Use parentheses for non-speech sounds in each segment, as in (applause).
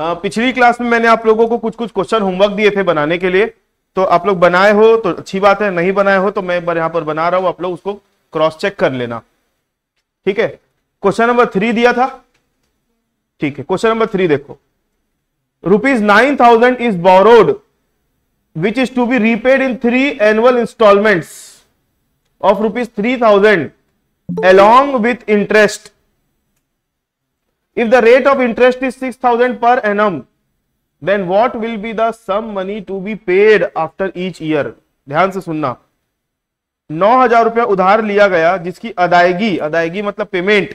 पिछली क्लास में मैंने आप लोगों को कुछ कुछ क्वेश्चन होमवर्क दिए थे बनाने के लिए। तो आप लोग बनाए हो तो अच्छी बात है, नहीं बनाए हो तो मैं यहाँ पर बना रहा हूँ, आप लोग उसको क्रॉस चेक कर लेना। ठीक है? क्वेश्चन नंबर थ्री दिया था। ठीक है क्वेश्चन नंबर थ्री देखो। Rupees nine thousand is borrowed which is to be repaid in three annual instalments of rupees three thousand along with interest if the rate of interest is 6000 per annum, then what will be the sum money to be paid after each year? ध्यान से सुनना। नौ हज़ार रुपया उधार लिया गया, जिसकी अदायगी अदायगी मतलब पेमेंट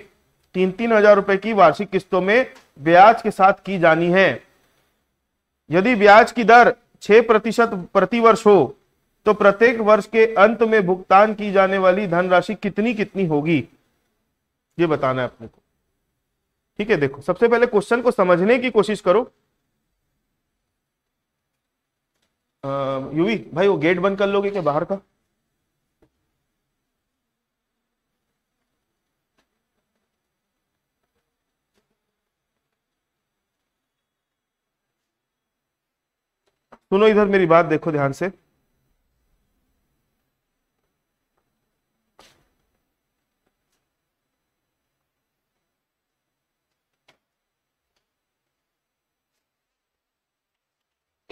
तीन तीन हज़ार रुपए की वार्षिक किस्तों में ब्याज के साथ की जानी है। यदि ब्याज की दर छह प्रतिशत प्रति वर्ष हो तो प्रत्येक वर्ष के अंत में भुगतान की जाने वाली धनराशि कितनी कितनी होगी? ये बताना है अपने को। ठीक है, देखो, सबसे पहले क्वेश्चन को समझने की कोशिश करो। यूवी, भाई, वो गेट बंद कर लोगे क्या बाहर का? सुनो इधर मेरी बात, देखो ध्यान से।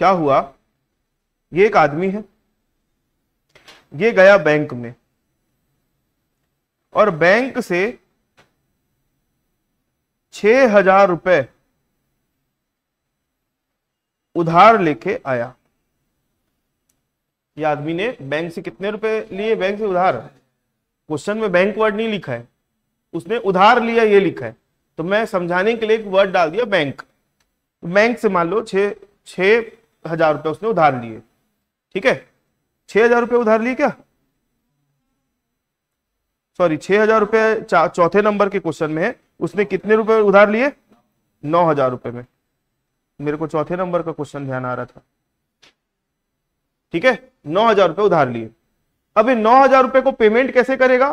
क्या हुआ? ये एक आदमी है। ये गया बैंक में। और बैंक से छ हज़ार रुपए उधार लेके आया। ये आदमी ने बैंक से कितने रुपए लिए? बैंक से उधार। क्वेश्चन में बैंक वर्ड नहीं लिखा है। उसने उधार लिया, ये लिखा है। तो मैं समझाने के लिए एक वर्ड डाल दिया, बैंक। बैंक से मान लो छ हज़ार रुपए उसने उधार लिए ठीक है छह हज़ार रुपए उधार लिए क्या सॉरी छह हज़ार रुपए चौथे नंबर के क्वेश्चन में है उसने कितने रुपए उधार लिए नौ हज़ार रुपए में मेरे को चौथे नंबर का क्वेश्चन ध्यान आ रहा था ठीक है नौ हज़ार रुपए उधार लिए अब इन नौ हज़ार रुपए को पेमेंट कैसे करेगा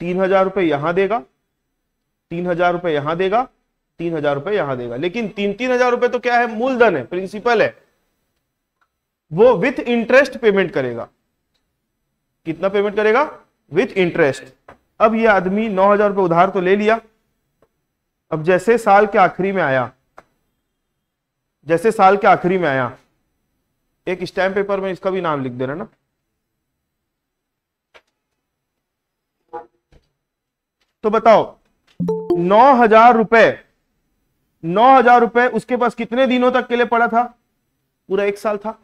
तीन हज़ार रुपए यहाँ देगा तीन हज़ार रुपए यहाँ देगा तीन हज़ार रुपए यहाँ देगा लेकिन तीन तीन हज़ार रुपए तो क्या है मूलधन है प्रिंसिपल है वो विथ इंटरेस्ट पेमेंट करेगा। कितना पेमेंट करेगा? विथ इंटरेस्ट अब ये आदमी नौ हज़ार रुपये उधार तो ले लिया। अब जैसे साल के आखिरी में आया, जैसे साल के आखिरी में आया, एक स्टैम्प पेपर में इसका भी नाम लिख दे देना ना। तो बताओ, नौ हज़ार रुपए नौ हज़ार रुपए उसके पास कितने दिनों तक के लिए पड़ा था? पूरा एक साल था।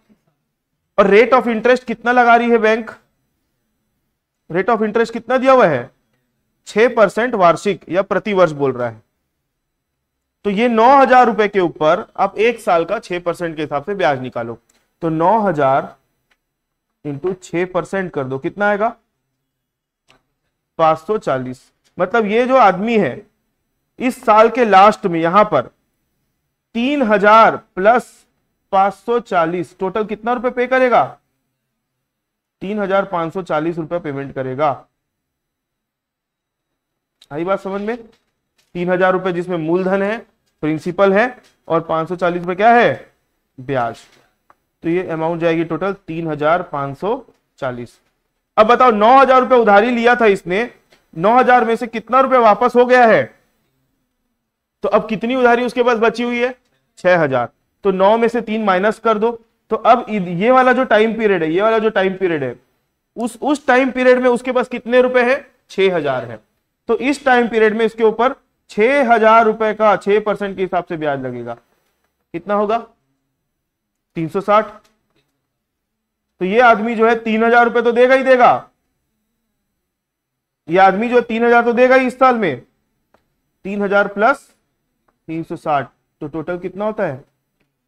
और रेट ऑफ़ इंटरेस्ट कितना लगा रही है बैंक रेट ऑफ़ इंटरेस्ट कितना दिया हुआ है? छह परसेंट वार्षिक या प्रति वर्ष बोल रहा है। तो ये नौ हज़ार रुपए के ऊपर आप एक साल का छह परसेंट के हिसाब से ब्याज निकालो। तो नौ हज़ार इंटू छ परसेंट कर दो। कितना आएगा? पाँच सौ चालीस। मतलब ये जो आदमी है, इस साल के लास्ट में यहाँ पर तीन हज़ार प्लस 540 टोटल कितना रुपए पे करेगा? तीन हज़ार पाँच सौ चालीस रुपए पेमेंट करेगा। आई बात समझ में? तीन हज़ार रुपए जिसमें मूलधन है प्रिंसिपल है, और पाँच सौ चालीस रुपए क्या है? ब्याज। तो ये अमाउंट जाएगी टोटल तीन हज़ार पाँच सौ चालीस। अब बताओ, नौ हज़ार रुपए उधारी लिया था इसने, नौ हज़ार में से कितना रुपए वापस हो गया है? तो अब कितनी उधारी उसके पास बची हुई है? छह हज़ार। तो नौ में से तीन माइनस कर दो। तो अब ये वाला जो टाइम पीरियड है, ये वाला जो टाइम पीरियड है, उस उस टाइम पीरियड में उसके पास कितने रुपए है? छह हज़ार है। तो इस टाइम पीरियड में इसके ऊपर छह हज़ार रुपए का छह परसेंट के हिसाब से ब्याज लगेगा। कितना होगा? तीन सौ साठ। तो ये आदमी जो है तीन हज़ार रुपए तो देगा ही देगा। ये आदमी जो तीन हज़ार तो देगा ही इस साल में। तीन हज़ार प्लस तीन सौ साठ। तो टोटल कितना होता है?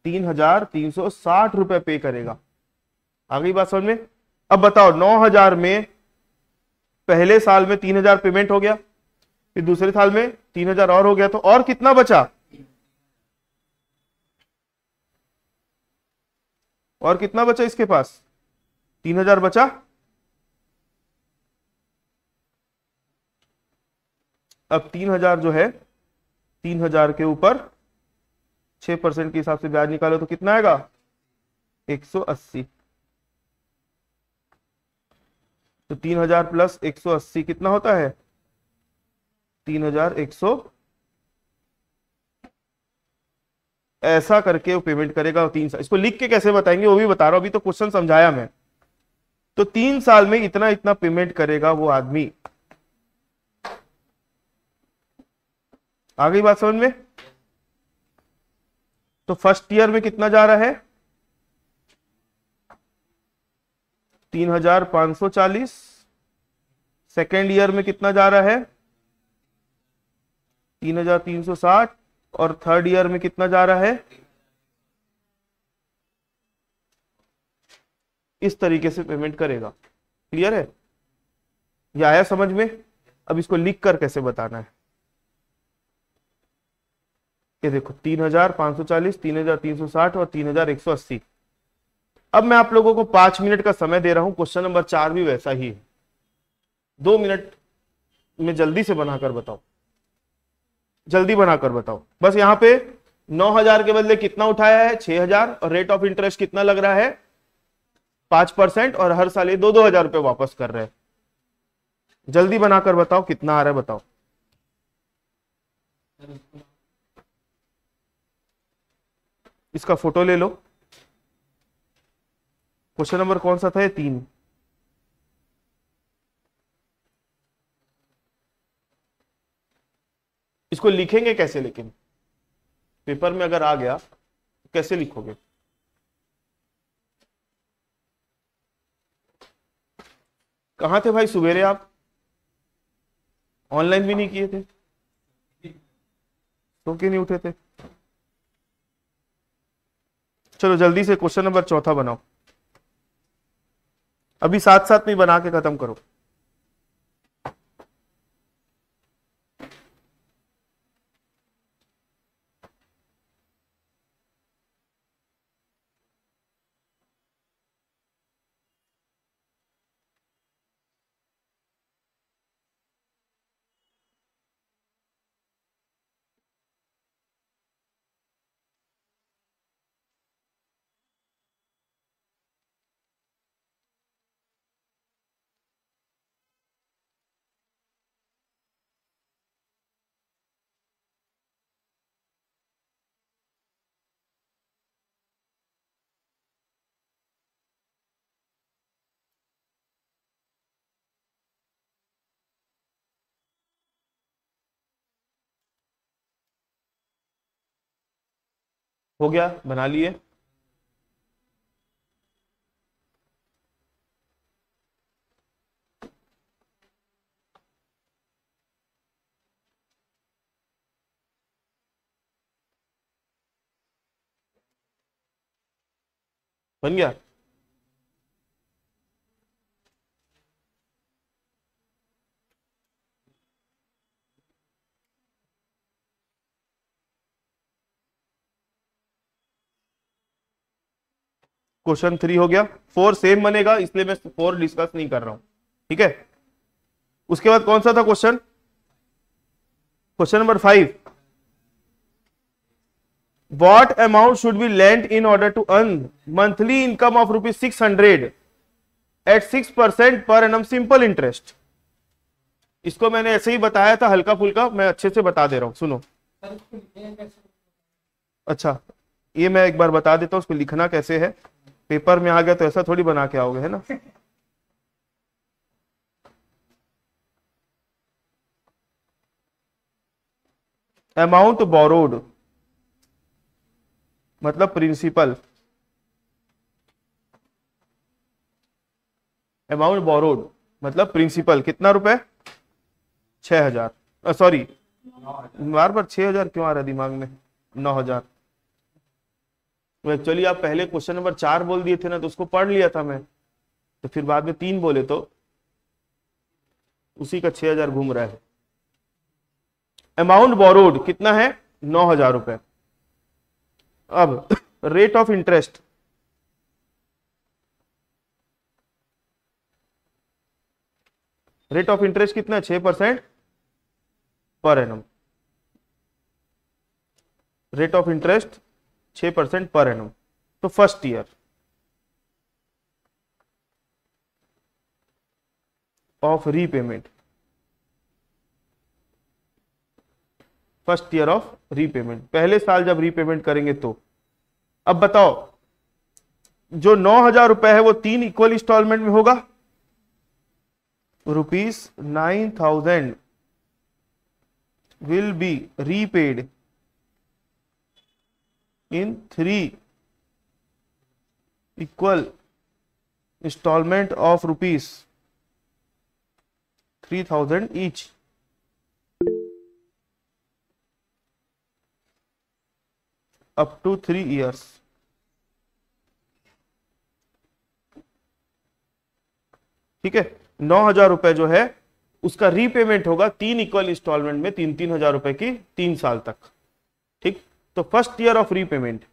तीन हज़ार तीन सौ साठ रुपए पे करेगा। आ गई बात समझ में? अब बताओ, नौ हज़ार में पहले साल में तीन हज़ार पेमेंट हो गया, फिर दूसरे साल में तीन हज़ार और हो गया तो और कितना बचा? और कितना बचा इसके पास? तीन हज़ार बचा? अब तीन हज़ार जो है, तीन हज़ार के ऊपर छह परसेंट के हिसाब से ब्याज निकालो तो कितना आएगा? 180 तो 3000 प्लस 180 कितना होता है? 3100 ऐसा करके वो पेमेंट करेगा तीन साल। इसको लिख के कैसे बताएँगे? वो भी बता रहा हूँ। अभी तो क्वेश्चन समझाया मैं। तो तीन साल में इतना इतना पेमेंट करेगा वो आदमी। आ गई बात समझ में? तो फ़र्स्ट ईयर में कितना जा रहा है? तीन हज़ार पाँच सौ चालीस। सेकेंड ईयर में कितना जा रहा है? तीन हज़ार तीन सौ साठ। और थर्ड ईयर में कितना जा रहा है? इस तरीके से पेमेंट करेगा। क्लियर है? यह आया समझ में? अब इसको लिख कर कैसे बताना है? ये देखो, तीन हज़ार पाँच सौ चालीस, तीन हज़ार तीन सौ साठ और तीन हज़ार एक सौ अस्सी। अब मैं आप लोगों को पाँच मिनट का समय दे रहा हूँ, क्वेश्चन नंबर चार भी वैसा ही है। दो मिनट में जल्दी से बनाकर बताओ। जल्दी बनाकर बताओ। बस यहाँ पे नौ हज़ार के बदले कितना उठाया है? छह हज़ार। और रेट ऑफ़ इंटरेस्ट कितना लग रहा है? पाँच परसेंट और हर साल ये दो दो हज़ार रुपए वापस कर रहे हैं। जल्दी बनाकर बताओ, कितना आ रहा है बताओ। इसका फ़ोटो ले लो। क्वेश्चन नंबर कौन सा था ये? तीन। इसको लिखेंगे कैसे लेकिन? पेपर में अगर आ गया तो कैसे लिखोगे? कहाँ थे भाई सुबेरे आप? ऑनलाइन भी नहीं किए थे? तो क्यों नहीं उठे थे? चलो, जल्दी से क्वेश्चन नंबर चौथा बनाओ। अभी साथ साथ में बना के खत्म करो। हो गया बना लिए। बन गया? क्वेश्चन थ्री हो गया। फोर सेम बनेगा, इसलिए मैं फोर डिस्कस नहीं कर रहा हूँ। ठीक है? उसके बाद कौन सा था question? Question number five. What amount should be lend in order to earn monthly income of rupees six hundred at six percent per annum simple interest इसको मैंने ऐसे ही बताया था हल्का फुल्का मैं अच्छे से बता दे रहा हूँ। सुनो। अच्छा ये मैं एक बार बता देता हूँ उसको लिखना कैसे है। पेपर में आ गया तो ऐसा थोड़ी बना के आओगे, है ना? अमाउंट बोरोड मतलब प्रिंसिपल अमाउंट बोरोड मतलब प्रिंसिपल कितना रुपए? छह हज़ार। सॉरी बार बार छह हज़ार क्यों आ रहा है दिमाग में? नौ हज़ार। एक्चुअली आप पहले क्वेश्चन नंबर चार बोल दिए थे ना तो उसको पढ़ लिया था मैं। तो फिर बाद में तीन बोले तो उसी का छह हज़ार घूम रहा है। अमाउंट बोरोड कितना है? नौ हज़ार रुपए। अब rate of interest rate of interest कितना छह percent per annum rate of interest छह परसेंट पर एनम तो first year of repayment first year of repayment पहले साल जब रीपेमेंट करेंगे तो। अब बताओ, जो नौ हज़ार रुपए है वो तीन इक्वल इंस्टॉलमेंट में होगा? Rupees nine thousand will be repaid in three equal instalment of rupees three thousand each. Up to three years ठीक है? नौ हज़ार रुपए जो है, उसका रीपेमेंट होगा तीन इक्वल इंस्टॉलमेंट में तीन तीन हज़ार रुपए की तीन साल तक। तो first year of repayment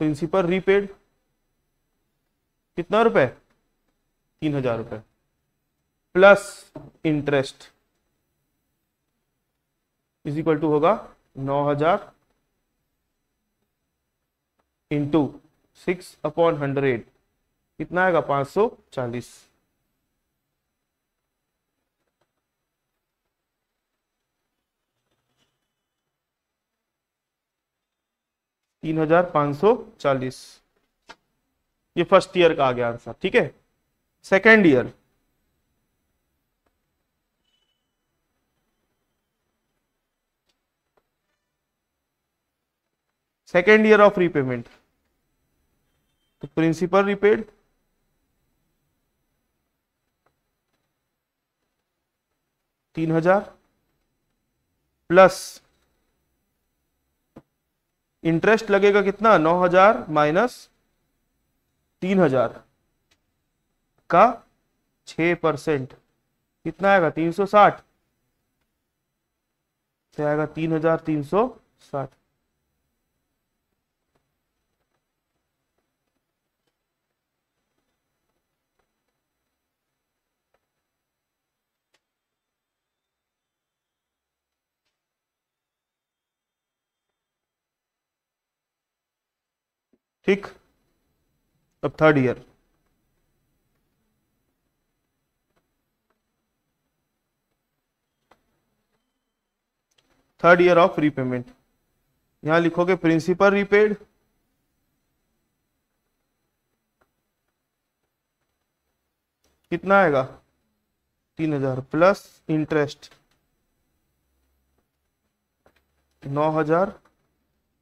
principal repaid कितना रुपए? तीन हज़ार रुपए. Plus interest is equal to होगा नौ हज़ार इंटू सिक्स अपॉन हंड्रेड कितना आएगा? पाँच सौ चालीस. तीन हज़ार पाँच सौ चालीस। ये फ़र्स्ट ईयर का आ गया आंसर ठीक है? Second year second year of repayment तो प्रिंसिपल रिपेड तीन हज़ार प्लस इंटरेस्ट लगेगा कितना? नौ हज़ार माइनस तीन हज़ार का छ परसेंट। कितना आएगा? तीन सौ साठ। आएगा तीन हज़ार तीन सौ साठ। ठीक? अब third year third year of repayment यहाँ लिखोगे प्रिंसिपल रीपेड कितना आएगा? तीन हज़ार प्लस इंटरेस्ट नौ हज़ार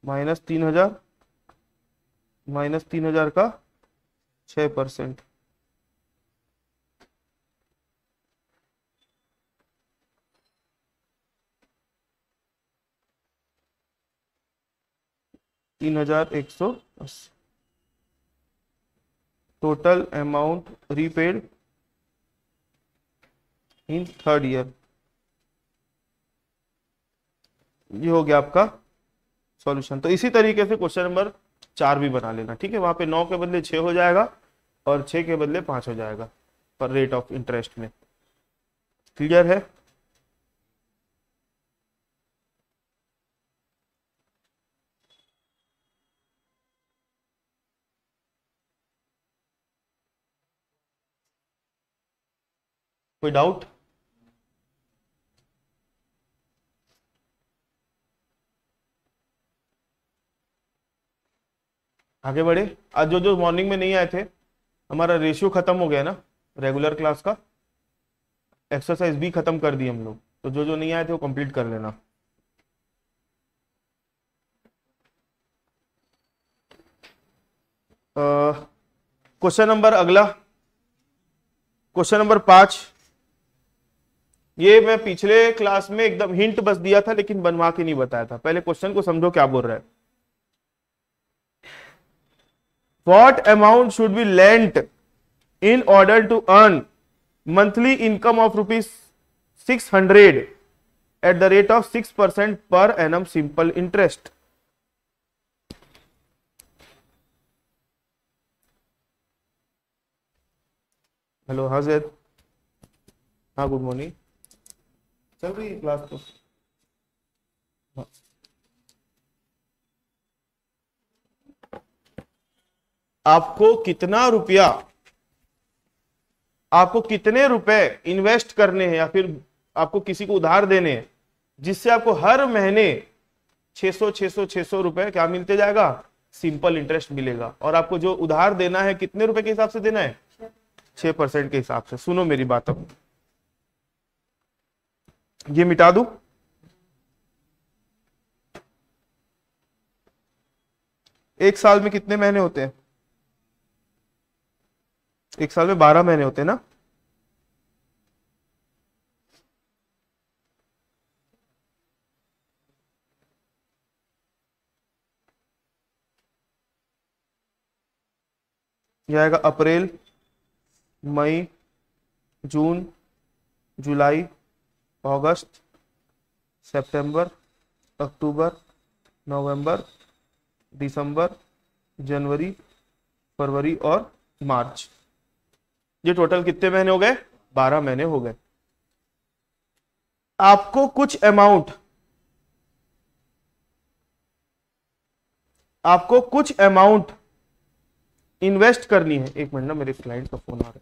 माइनस तीन हज़ार माइनस तीन हज़ार का छ परसेंट। तीन हज़ार एक सौ अस्सी total amount repaid in third year ये हो गया आपका सॉल्यूशन तो इसी तरीके से क्वेश्चन नंबर चार भी बना लेना, ठीक है? वहाँ पे नौ के बदले छह हो जाएगा और छह के बदले पाँच हो जाएगा पर रेट ऑफ़ इंटरेस्ट में। क्लियर है? कोई डाउट आगे बढ़े। आज जो जो मॉर्निंग में नहीं आए थे, हमारा रेशियो खत्म हो गया ना रेगुलर क्लास का। एक्सरसाइज भी खत्म कर दी हम लोग। तो जो जो नहीं आए थे, वो कंप्लीट कर लेना। क्वेश्चन नंबर अगला। क्वेश्चन नंबर पाँच। ये मैं पिछले क्लास में एकदम हिंट बस दिया था, लेकिन बनवा के नहीं बताया था। पहले क्वेश्चन को समझो क्या बोल रहा है। What amount should be lent in order to earn monthly income of rupees six hundred at the rate of six percent per annum simple interest hello हाँ जैद हाँ गुड मॉर्निंग चल रही है क्लास को हाँ आपको कितना रुपया, आपको कितने रुपए इन्वेस्ट करने हैं या फिर आपको किसी को उधार देने हैं, जिससे आपको हर महीने 600 600 600 रुपए क्या मिलते जाएगा? सिंपल इंटरेस्ट मिलेगा। और आपको जो उधार देना है, कितने रुपए के हिसाब से देना है? छह परसेंट के हिसाब से। सुनो मेरी बात अब ये मिटा दू। एक साल में कितने महीने होते हैं? एक साल में बारह महीने होते हैं ना? आएगा अप्रैल, मई, जून, जुलाई, अगस्त, सितंबर, अक्टूबर, नवंबर, दिसंबर, जनवरी, फरवरी और मार्च। ये टोटल कितने महीने हो गए? बारह महीने हो गए। आपको कुछ अमाउंट आपको कुछ अमाउंट इन्वेस्ट करनी है। एक मिनट ना, मेरे क्लाइंट का फ़ोन आ रहा है।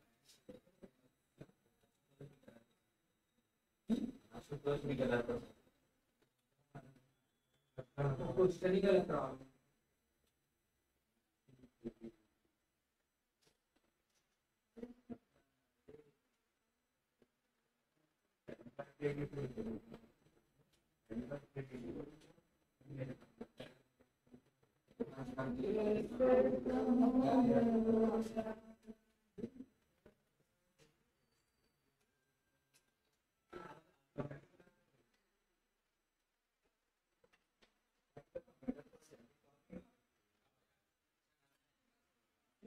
कुछ नहीं कर रहा कुछ नहीं कर रहा Thank you.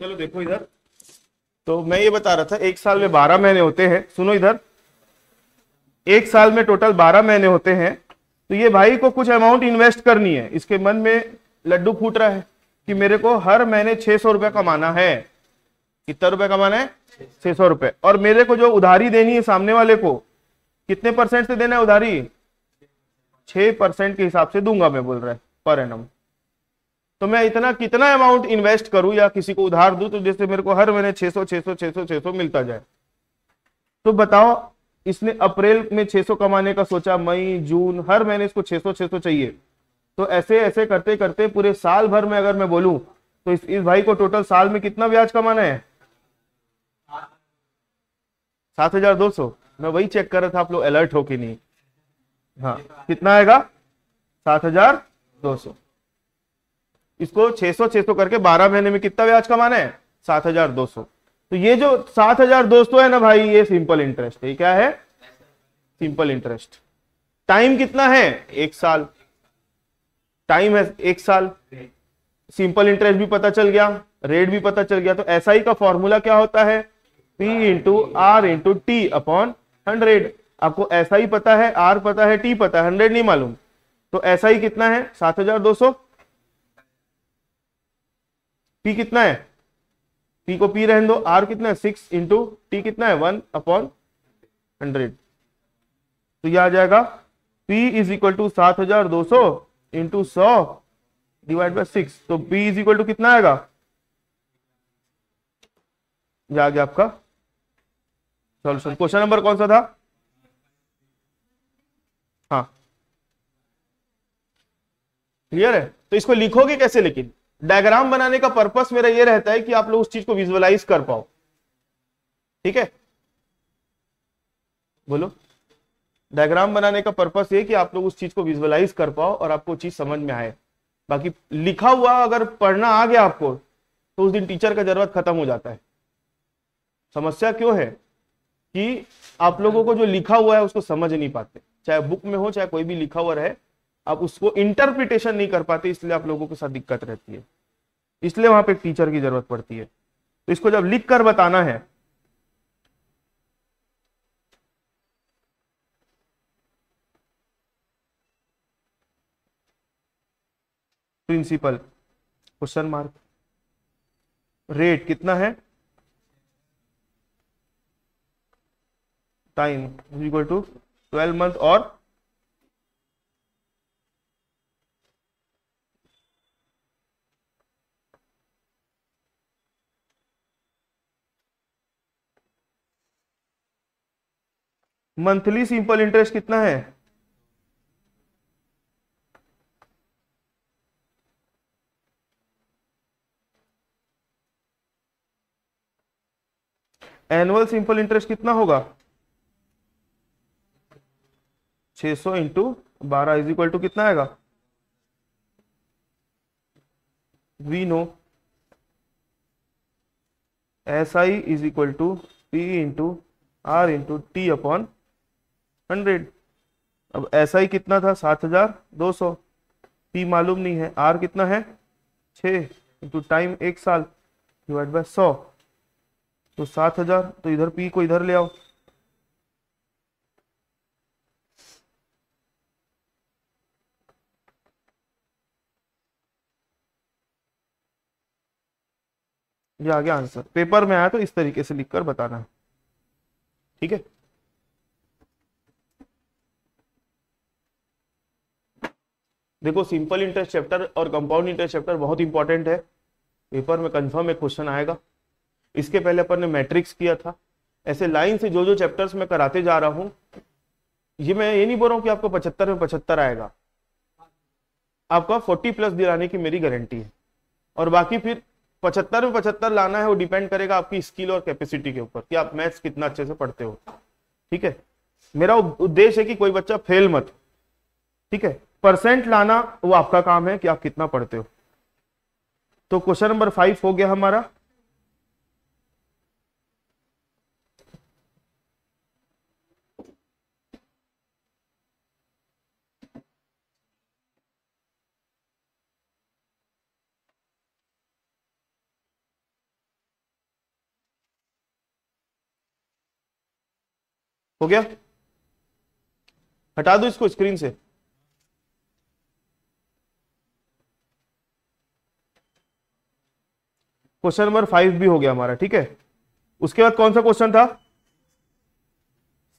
चलो देखो इधर। तो मैं ये बता रहा था, एक साल में बारह महीने होते हैं। सुनो इधर। एक साल में टोटल बारह महीने होते हैं। तो ये भाई को कुछ अमाउंट इन्वेस्ट करनी है। इसके मन में लड्डू फूट रहा है कि मेरे को हर महीने छह सौ रुपया कमाना है। कितना रुपया कमाना है? छह सौ रुपए। और मेरे को जो उधारी देनी है सामने वाले को, कितने परसेंट से देना है उधारी? छह परसेंट के हिसाब से दूँगा मैं बोल रहा है पर एनम तो मैं इतना कितना अमाउंट इन्वेस्ट करूँ या किसी को उधार दूँ तो जैसे मेरे को हर महीने 600 600 600 600 मिलता जाए। तो बताओ इसने अप्रैल में 600 कमाने का सोचा मई जून हर महीने इसको 600 600 चाहिए। तो ऐसे ऐसे करते करते पूरे साल भर में अगर मैं बोलूँ तो इस, इस भाई को टोटल साल में कितना ब्याज कमाना है? सात हज़ार दो सौ। मैं वही चेक कर रहा था आप लोग अलर्ट हो कि नहीं। हाँ कितना आएगा? सात हज़ार दो सौ। इसको छह सौ छह सौ करके बारह महीने में कितना ब्याज कमाना है? सात हज़ार दो सौ। तो ये जो सात हज़ार दो सौ है ना भाई, ये सिंपल इंटरेस्ट है। क्या है? सिंपल इंटरेस्ट टाइम कितना है? एक साल। टाइम है एक साल। सिंपल इंटरेस्ट भी पता चल गया रेट भी पता चल गया। तो एस का फॉर्मूला क्या होता है? P into R into T upon hundred आपको ऐसा ही पता है आर पता है टी पता है हंड्रेड नहीं मालूम। तो ऐसा ही कितना है? सात हज़ार दो सौ। पी कितना है? पी को पी रहने दो। आर कितना है? सिक्स इंटू टी कितना है? वन अपॉन हंड्रेड तो यह आ जाएगा, P इज़ इक्वल टू सात हज़ार दो सौ इंटू सौ डिवाइड बाय सिक्स तो पी इज़ इक्वल टू कितना आएगा? आ गया आपका। सॉल्यूशन क्वेश्चन नंबर कौन सा था? हाँ। क्लियर है? तो इसको लिखोगे कैसे लेकिन? डायग्राम बनाने का पर्पस मेरा ये रहता है कि आप लोग उस चीज़ को विजुअलाइज कर पाओ। ठीक है? बोलो। डायग्राम बनाने का पर्पस ये कि आप लोग उस चीज़ को विजुअलाइज कर पाओ और आपको चीज़ समझ में आए। बाकी लिखा हुआ अगर पढ़ना आ गया आपको तो उस दिन टीचर का ज़रूरत खत्म हो जाता है। समस्या क्यों है? कि आप लोगों को जो लिखा हुआ है उसको समझ नहीं पाते। चाहे बुक में हो, चाहे कोई भी लिखा हुआ रहे, आप उसको इंटरप्रिटेशन नहीं कर पाते, इसलिए आप लोगों के साथ दिक्कत रहती है। इसलिए वहाँ पे एक टीचर की ज़रूरत पड़ती है। तो इसको जब लिख कर बताना है प्रिंसिपल क्वेश्चन मार्क रेट कितना है? Time is equal to twelve month और मंथली सिंपल इंटरेस्ट कितना है? एनुअल सिंपल इंटरेस्ट कितना होगा? 600 सौ इंटू बारह इज़ इक्वल टू कितना आएगा? We know S I is equal to P into R into T upon hundred अब एस आई कितना था? सात हज़ार दो सौ। पी मालूम नहीं है। आर कितना है? छ इंटू टाइम एक साल डिवाइड बाय सौ। तो सात हज़ार तो इधर पी को इधर ले आओ। ये आ गया आंसर पेपर में आया तो इस तरीके से लिखकर बताना। ठीक है? देखो सिंपल इंटरेस्ट चैप्टर और कंपाउंड इंटरेस्ट चैप्टर बहुत इंपॉर्टेंट है। पेपर में कंफर्म एक क्वेश्चन आएगा। इसके पहले अपन ने मैट्रिक्स किया था। ऐसे लाइन से जो जो चैप्टर्स मैं कराते जा रहा हूँ, ये मैं ये नहीं बोल रहा हूँ कि आपको पचहत्तर में पचहत्तर आएगा। आपका फोर्टी प्लस दिलाने की मेरी गारंटी है। और बाकी फिर पचहत्तर में पचहत्तर लाना है, वो डिपेंड करेगा आपकी स्किल और कैपेसिटी के ऊपर कि आप मैथ्स कितना अच्छे से पढ़ते हो। ठीक है? मेरा उद्देश्य है कि कोई बच्चा फेल मत। ठीक है? परसेंट लाना वो आपका काम है कि आप कितना पढ़ते हो। तो क्वेश्चन नंबर फाइव हो गया हमारा। हो गया? हटा दो इसको स्क्रीन से। क्वेश्चन नंबर फाइव भी हो गया हमारा, ठीक है? उसके बाद कौन सा क्वेश्चन था?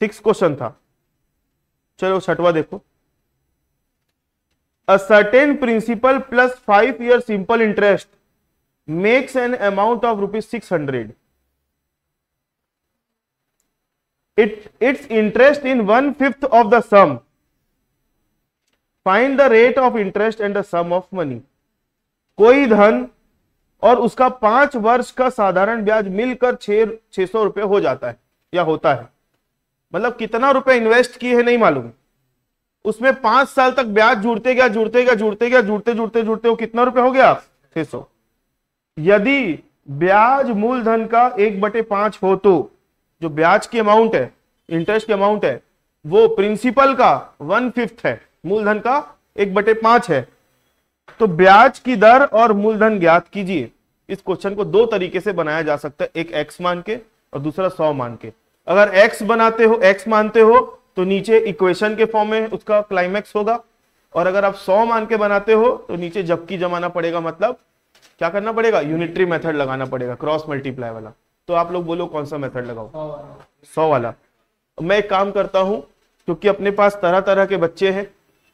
सिक्स क्वेश्चन था। चलो, छठवा देखो। A certain principal plus five year simple interest makes an amount of rupees six hundred it, its interest in one fifth of the sum. Find the rate of interest and the sum of money कोई धन और उसका पाँच वर्ष का साधारण ब्याज मिलकर छह सौ रुपए हो जाता है या होता है। मतलब कितना रुपए इन्वेस्ट किए हैं नहीं मालूम। उसमें पाँच साल तक ब्याज जुड़ते गया जुड़ते गया जुड़ते गया, जुड़ते जुड़ते जुड़ते वो कितना रुपए हो गया? छह सौ। यदि ब्याज मूलधन का एक बटे पाँच हो तो जो ब्याज की अमाउंट है इंटरेस्ट की अमाउंट है, वो प्रिंसिपल का वन फिफ्थ है, मूलधन का एक बटे पाँच है। तो ब्याज की दर और मूलधन ज्ञात कीजिए। इस क्वेश्चन को दो तरीके से बनाया जा सकता है, एक एक्स मान के और दूसरा सौ मान के। अगर एक्स बनाते हो एक्स मानते हो तो नीचे इक्वेशन के फॉर्म में उसका क्लाइमैक्स होगा। और अगर आप सौ मान के बनाते हो तो नीचे जबकि जमाना पड़ेगा मतलब क्या करना पड़ेगा? यूनिटरी मेथड लगाना पड़ेगा क्रॉस मल्टीप्लाई वाला। तो आप लोग बोलो कौन सा मेथड लगाओ। सौ वाला। मैं एक काम करता हूँ क्योंकि अपने पास तरह तरह के बच्चे हैं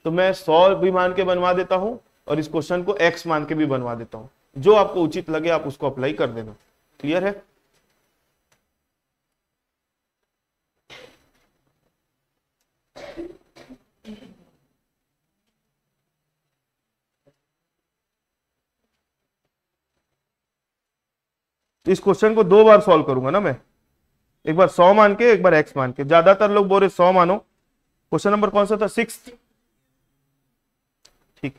तो मैं सौ भी मान के बनवा देता हूँ और इस क्वेश्चन को एक्स मान के भी बनवा देता हूँ। जो आपको उचित लगे आप उसको अप्लाई कर देना। क्लियर है? तो इस क्वेश्चन को दो बार सॉल्व करूँगा ना मैं। एक बार सौ मान के, एक बार एक्स मान के। ज़्यादातर लोग बोल रहे सौ मानो। क्वेश्चन नंबर कौन सा था? सिक्स ठीक।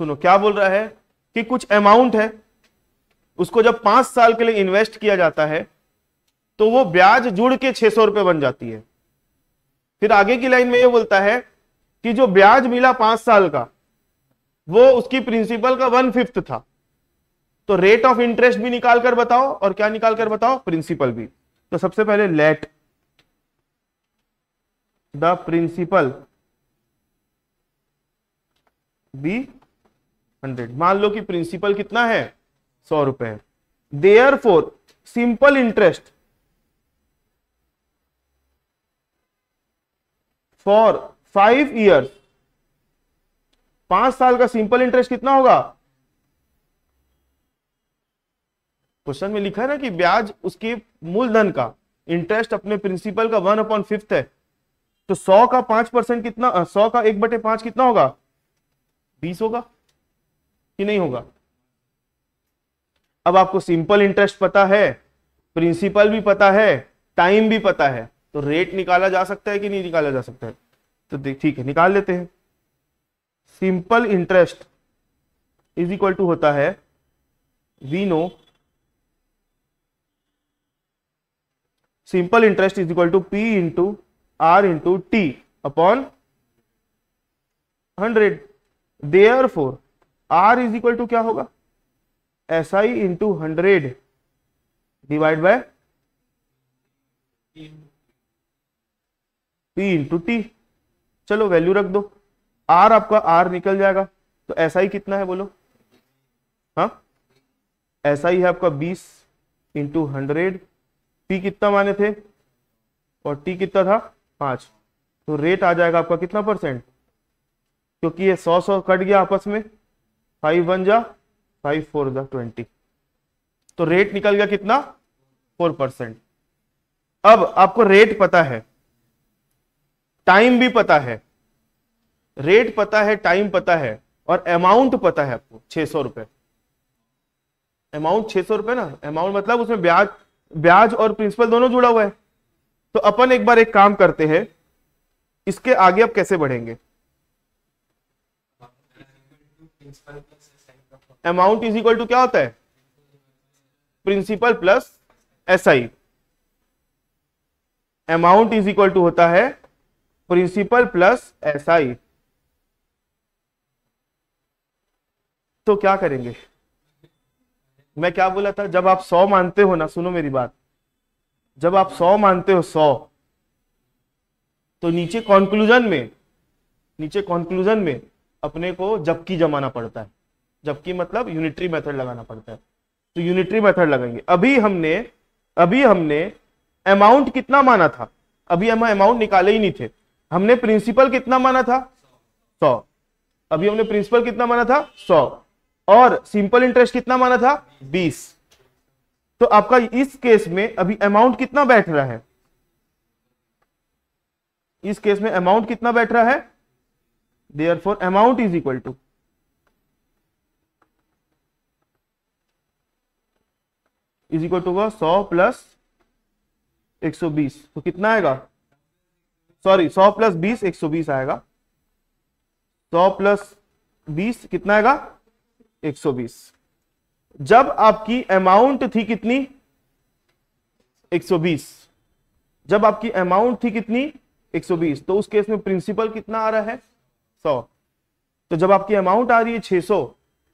सुनो, क्या बोल रहा है? कि कुछ अमाउंट है, उसको जब पाँच साल के लिए इन्वेस्ट किया जाता है तो वो ब्याज जुड़ के छह सौ रुपए बन जाती है। फिर आगे की लाइन में ये बोलता है कि जो ब्याज मिला पाँच साल का, वो उसकी प्रिंसिपल का वन फिफ्थ था। तो रेट ऑफ़ इंटरेस्ट भी निकाल कर बताओ और क्या निकाल कर बताओ? प्रिंसिपल भी। तो सबसे पहले let the principal be hundred मान लो कि प्रिंसिपल कितना है? सौ रुपए। Therefore simple interest for five years पाँच साल का सिंपल इंटरेस्ट कितना होगा? क्वेश्चन में लिखा है ना कि ब्याज उसके मूलधन का इंटरेस्ट अपने प्रिंसिपल का वन अपॉन फिफ्थ है। तो सौ का पाँच परसेंट कितना सौ का एक बटे पाँच कितना होगा? बीस होगा कि नहीं होगा? अब आपको सिंपल इंटरेस्ट पता है प्रिंसिपल भी पता है टाइम भी पता है तो रेट निकाला जा सकता है कि नहीं निकाला जा सकता है? तो ठीक है, निकाल लेते हैं। Simple interest is equal to होता है we know simple interest is equal to P into R into T upon hundred therefore R is equal to क्या होगा? S I into hundred divide by P into T चलो value रख दो। Are आपका are निकल जाएगा। तो S I कितना है बोलो? हाँ? एस आई है आपका बीस इंटू हंड्रेड पी कितना माने थे? और टी कितना था? पाँच। तो रेट आ जाएगा आपका कितना परसेंट क्योंकि ये सौ सौ कट गया आपस में। फाइव वन जा फाइव फोर जा ट्वेंटी तो रेट निकल गया कितना? फोर परसेंट अब आपको रेट पता है। टाइम भी पता है। रेट पता है टाइम पता है। और अमाउंट पता है आपको, छह सौ रुपए। अमाउंट छह सौ रुपए ना? अमाउंट मतलब उसमें ब्याज ब्याज और प्रिंसिपल दोनों जुड़ा हुआ है। तो अपन एक बार एक काम करते हैं, इसके आगे अब कैसे बढ़ेंगे? अमाउंट इज़ इक्वल टू क्या होता है? Principal plus S I amount is equal to होता है प्रिंसिपल प्लस एस आई तो क्या करेंगे? मैं क्या बोला था? जब आप सौ मानते हो ना, सुनो मेरी बात। जब आप सौ मानते हो, सौ तो नीचे कॉन्क्लूजन में, नीचे कॉन्क्लूजन में अपने को जबकि जमाना पड़ता है। जबकि मतलब यूनिटरी मेथड लगाना पड़ता है। तो यूनिटरी मेथड लगाएँगे। अभी हमने अभी हमने अमाउंट कितना माना था? अभी हम अमाउंट निकाले ही नहीं थे। हमने प्रिंसिपल कितना माना था? सौ। अभी हमने प्रिंसिपल कितना माना था? सौ। और सिंपल इंटरेस्ट कितना माना था? बीस। तो आपका इस केस में अभी अमाउंट कितना बैठ रहा है? इस केस में अमाउंट कितना बैठ रहा है? Therefore amount is equal to is equal to होगा सौ प्लस एक सौ बीस। तो कितना आएगा? सॉरी सौ प्लस बीस, एक सौ बीस आएगा। सौ प्लस बीस कितना आएगा? एक सौ बीस। जब आपकी अमाउंट थी कितनी? एक सौ बीस। जब आपकी अमाउंट थी कितनी? 120 तो उस केस में प्रिंसिपल कितना आ रहा है? 100 तो जब आपकी अमाउंट आ रही है 600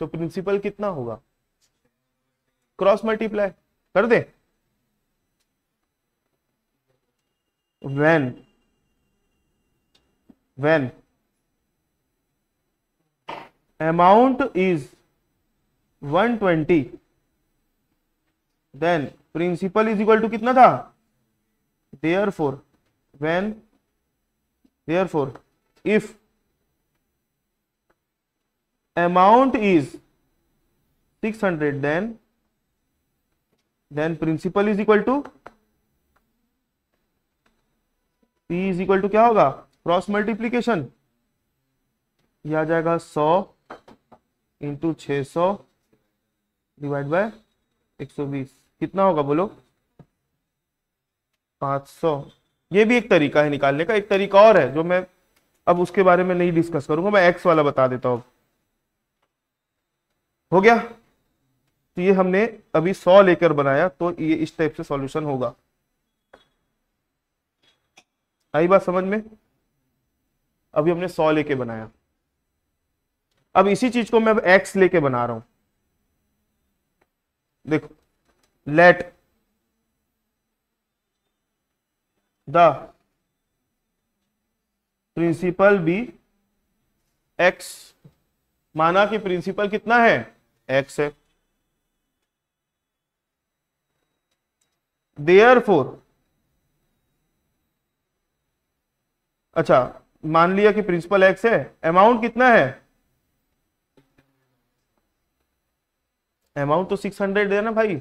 तो प्रिंसिपल कितना होगा? क्रॉस मल्टीप्लाई कर दे। When? When? Amount is 120 then principal is equal to कितना था? Therefore when therefore if amount is six hundred then then principal is equal to P is equal to क्या होगा? क्रॉस मल्टीप्लीकेशन आ जाएगा सौ into छ सौ। डिवाइड बाय 120 कितना होगा बोलो? 500 ये भी एक तरीका है निकालने का, एक तरीका और है जो मैं अब उसके बारे में नहीं डिस्कस करूँगा, मैं एक्स वाला बता देता हूँ। हो गया? तो ये हमने अभी 100 लेकर बनाया तो ये इस टाइप से सॉल्यूशन होगा। आई बात समझ में? अभी हमने सौ लेके बनाया। अब इसी चीज़ को मैं अब एक्स लेके बना रहा हूँ। देखो let the principal be X माना कि प्रिंसिपल कितना है? एक्स है। देयर फोर अच्छा मान लिया कि प्रिंसिपल एक्स है अमाउंट कितना है? अमाउंट तो सिक्स हंड्रेड है ना भाई?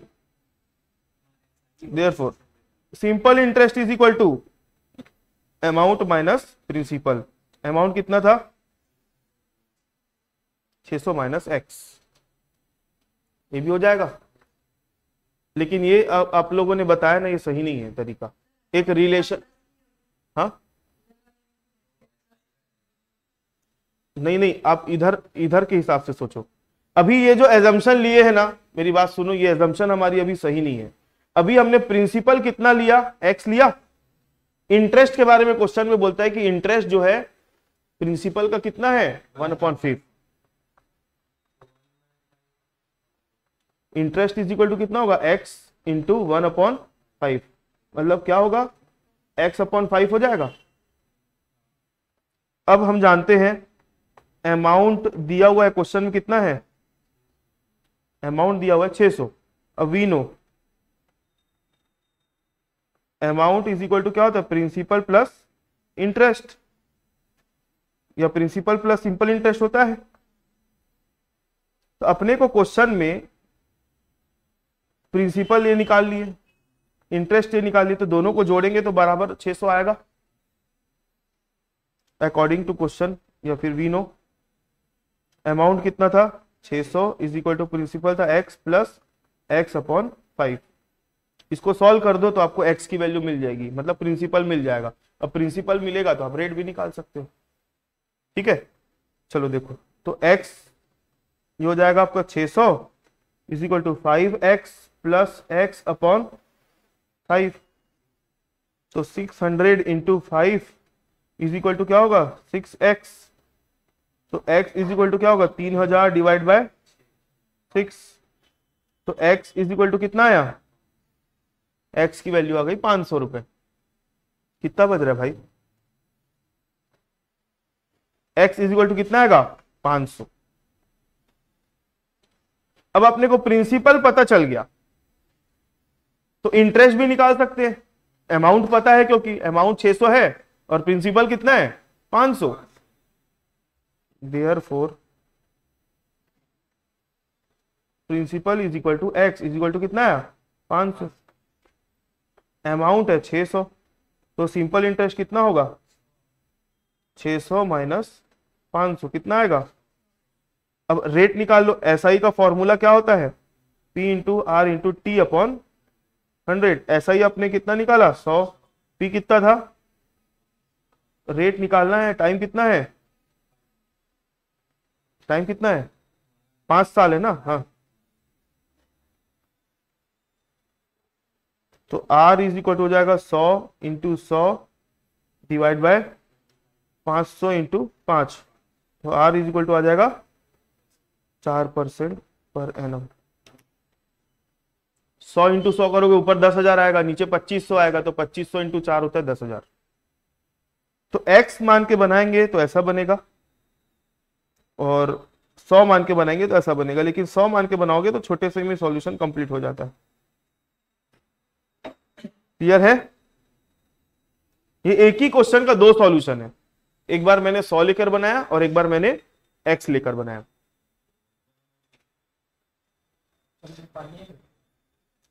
Therefore simple interest is equal to amount minus principal amount कितना था? 600 माइनस एक्स ये भी हो जाएगा। लेकिन ये आ, आप लोगों ने बताया ना ये सही नहीं है तरीका। एक रिलेशन हाँ? नहीं नहीं आप इधर इधर के हिसाब से सोचो। अभी ये जो एजम्पन लिए है ना, मेरी बात सुनो, ये एजम्पन हमारी अभी सही नहीं है। अभी हमने प्रिंसिपल कितना लिया? एक्स लिया। इंटरेस्ट के बारे में क्वेश्चन में बोलता है कि इंटरेस्ट जो है प्रिंसिपल का कितना है? One upon fifth interest is equal to कितना होगा? X into one upon five मतलब क्या होगा? एक्स अपॉन फाइव हो जाएगा। अब हम जानते हैं अमाउंट दिया हुआ है क्वेश्चन में कितना है? अमाउंट दिया हुआ है 600 अब we know amount is equal to क्या होता है? प्रिंसिपल प्लस इंटरेस्ट या प्रिंसिपल प्लस सिंपल इंटरेस्ट होता है। तो अपने को क्वेश्चन में प्रिंसिपल ये निकाल लिए इंटरेस्ट ये निकाल लिए तो दोनों को जोड़ेंगे तो बराबर 600 आएगा। अकॉर्डिंग टू क्वेश्चन या फिर वी नो अमाउंट कितना था? 600 सौ इज़ इक्वल टू प्रिंसिपल था x plus X upon five इसको सॉल्व कर दो तो आपको x की वैल्यू मिल जाएगी। मतलब प्रिंसिपल मिल जाएगा। अब प्रिंसिपल मिलेगा तो आप रेट भी निकाल सकते हो। ठीक है? चलो देखो। तो x, ये हो जाएगा आपका 600 सौ is equal to five X plus X upon five तो 600 hundred into five is equal to क्या होगा? 6x तो x इज़ इक्वल टू क्या होगा? तीन हज़ार डिवाइड बाय सिक्स तो x इज़ इक्वल टू कितना आया? x की वैल्यू आ गई पाँच सौ रुपए। कितना बज रहा है भाई? एक्स इज़ इक्वल टू कितना आएगा? 500 अब अपने को प्रिंसिपल पता चल गया। तो इंटरेस्ट भी निकाल सकते हैं। अमाउंट पता है क्योंकि अमाउंट 600 है और प्रिंसिपल कितना है? 500 there principal is equal to X is equal to कितना है? 500 अमाउंट है 600 तो सिंपल इंटरेस्ट कितना होगा? 600 सौ माइनस पाँच सौ। कितना आएगा? अब रेट निकाल लो। एस आई का फॉर्मूला क्या होता है? P into R into T upon hundred S I आपने कितना निकाला? सौ। P कितना था? रेट निकालना है। टाइम कितना है? टाइम कितना है? पाँच साल है ना? हाँ। तो R इज़ इक्वल टू हो जाएगा 100 इंटू सौ डिवाइड बाय 500 सौ इंटू पाँच। तो R इज़ इक्वल टू आ जाएगा चार परसेंट पर एनम सौ इंटू सौ करोगे, ऊपर दस हज़ार आएगा, नीचे पच्चीस सौ आएगा तो पच्चीस सौ इंटू चार होता है दस हज़ार। तो x मान के बनाएँगे तो ऐसा बनेगा। और 100 मान के बनाएँगे तो ऐसा बनेगा, लेकिन 100 मान के बनाओगे तो छोटे से में सॉल्यूशन कंप्लीट हो जाता है। क्लियर है? ये एक ही क्वेश्चन का दो सॉल्यूशन है। एक बार मैंने 100 लेकर बनाया और एक बार मैंने x लेकर बनाया।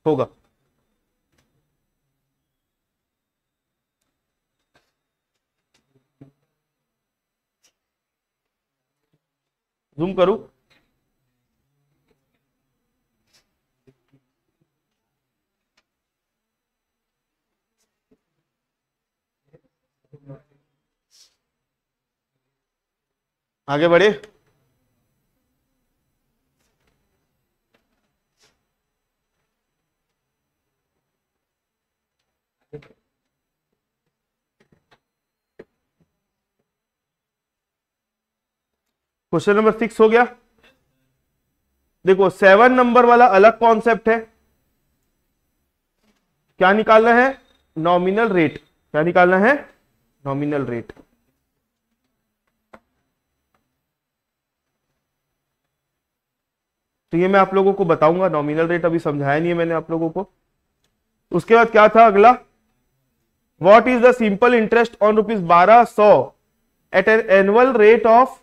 होगा। जूम करूँ। आगे बढ़े। क्वेश्चन नंबर सिक्स हो गया। देखो, सेवन नंबर वाला अलग कॉन्सेप्ट है। क्या निकालना है? नॉमिनल रेट क्या निकालना है? नॉमिनल रेट तो ये मैं आप लोगों को बताऊँगा। नॉमिनल रेट अभी समझाया नहीं है मैंने आप लोगों को। उसके बाद क्या था अगला? What is the simple interest on rupees बारह सौ at an annual rate of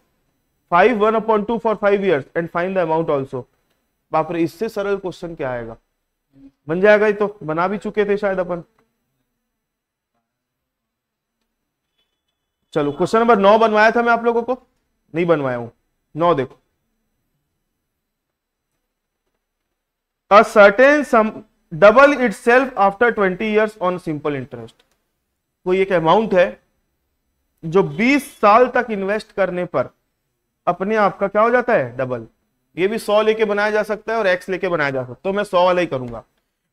five one upon two for five years and find the amount also बाप रे, इससे सरल क्वेश्चन क्या आएगा? बन जाएगा ये तो बना भी चुके थे शायद अपन। चलो क्वेश्चन नंबर नौ बनवाया था मैं आप लोगों को? नहीं बनवाया हूँ। नौ देखो। A certain sum double itself after twenty years on simple interest कोई एक अमाउंट है, जो 20 साल तक इन्वेस्ट करने पर अपने आप का क्या हो जाता है? डबल ये भी सौ लेके बनाया जा सकता है और एक्स लेके बनाया जा सकता है। तो मैं सौ वाला ही करूँगा।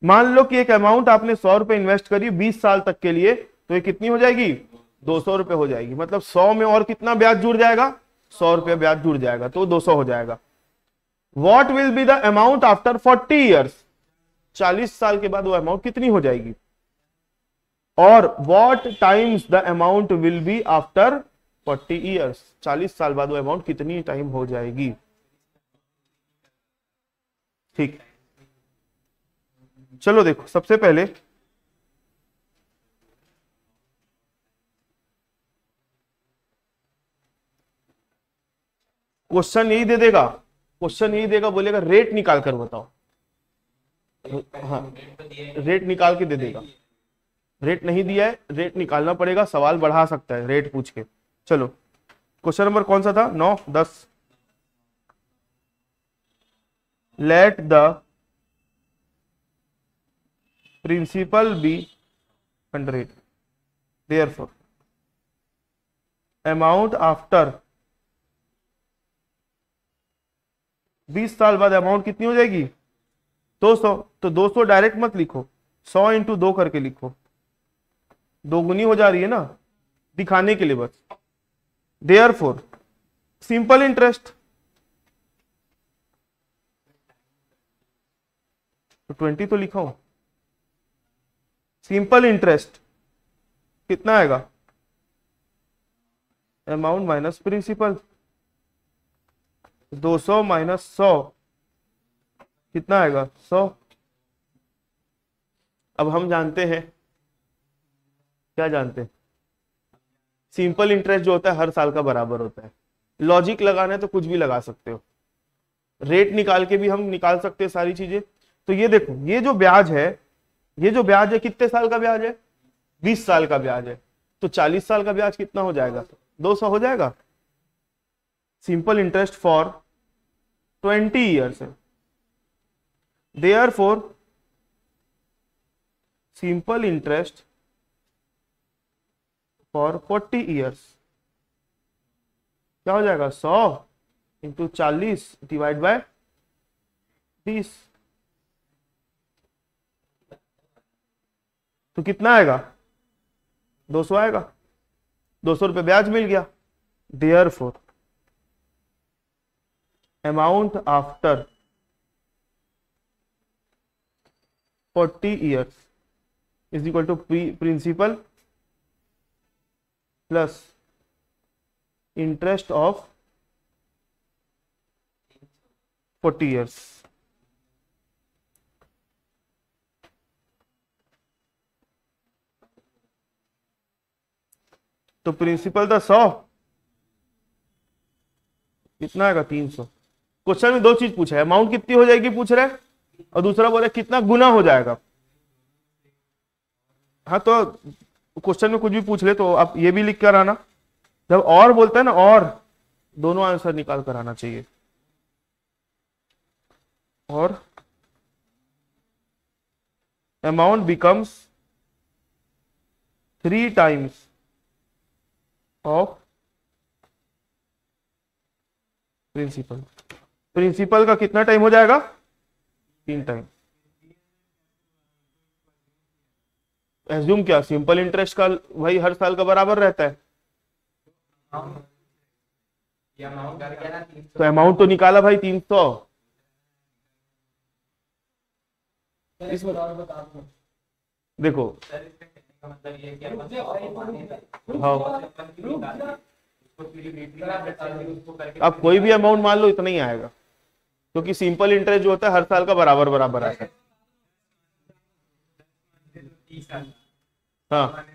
मान लो कि एक अमाउंट आपने सौ रुपए इन्वेस्ट करी बीस साल तक के लिए तो ये कितनी हो जाएगी? दो सौ रुपए हो जाएगी। मतलब सौ में और कितना ब्याज जुड़ जाएगा? सौ रुपये ब्याज जुड़ जाएगा तो दो सौ हो जाएगा। What will be the amount after forty years चालीस साल के बाद वो अमाउंट कितनी हो जाएगी? और what times the amount will be after forty years चालीस साल बाद वो अमाउंट कितनी टाइम हो जाएगी? ठीक। चलो देखो, सबसे पहले क्वेश्चन यही दे देगा क्वेश्चन यही देगा, बोलेगा रेट निकाल कर बताओ। हाँ रेट निकाल के दे देगा। रेट नहीं दिया है रेट निकालना पड़ेगा, सवाल बढ़ा सकता है रेट पूछ के। चलो। क्वेश्चन नंबर कौन सा था? नौ, दस। Let the principal be hundred therefore amount after बीस साल बाद अमाउंट कितनी हो जाएगी? दो सौ। तो दो सौ डायरेक्ट मत लिखो। सौ इंटू दो करके लिखो। दोगुनी हो जा रही है ना? दिखाने के लिए बस। फोर सिंपल इंटरेस्ट ट्वेंटी तो लिखा हूँ सिंपल इंटरेस्ट कितना आएगा? अमाउंट माइनस प्रिंसिपल 200 माइनस सौ कितना आएगा? 100 अब हम जानते हैं, क्या जानते हैं? सिंपल इंटरेस्ट जो होता है, हर साल का बराबर होता है। लॉजिक लगाना है तो कुछ भी लगा सकते हो। रेट निकाल के भी हम निकाल सकते हैं सारी चीज़ें। तो ये देखो, ये जो ब्याज है, ये जो ब्याज है, कितने साल का ब्याज है? बीस साल का ब्याज है। तो चालीस साल का ब्याज कितना हो जाएगा? दो सौ हो जाएगा? Simple interest for twenty years है। Therefore simple interest for forty years क्या हो जाएगा? सौ इंटू चालीस डिवाइड बाय बीस. तो कितना आएगा? दो सौ आएगा। दो सौ रुपये ब्याज मिल गया। Therefore amount after forty years is equal to principal plus interest of forty years तो प्रिंसिपल था सौ। कितना आएगा? तीन सौ। क्वेश्चन में दो चीज़ पूछा है। अमाउंट कितनी हो जाएगी? पूछ रहे और दूसरा बोले कितना गुना हो जाएगा? हाँ तो क्वेश्चन में कुछ भी पूछ ले तो आप ये भी लिख कर आना। जब और बोलते हैं ना, और, दोनों आंसर निकाल कर आना चाहिए। और amount becomes three times of principal principal का कितना टाइम हो जाएगा? तीन टाइम एज्यूम क्या? सिंपल इंटरेस्ट का भाई हर साल का बराबर रहता है। तो अमाउंट तो निकाला भाई तीन सौ। देखो। हाँ। अब कोई भी अमाउंट मान लो, इतना ही आएगा। क्योंकि सिंपल इंटरेस्ट जो होता है, हर साल का बराबर बराबर आता है। हाँ।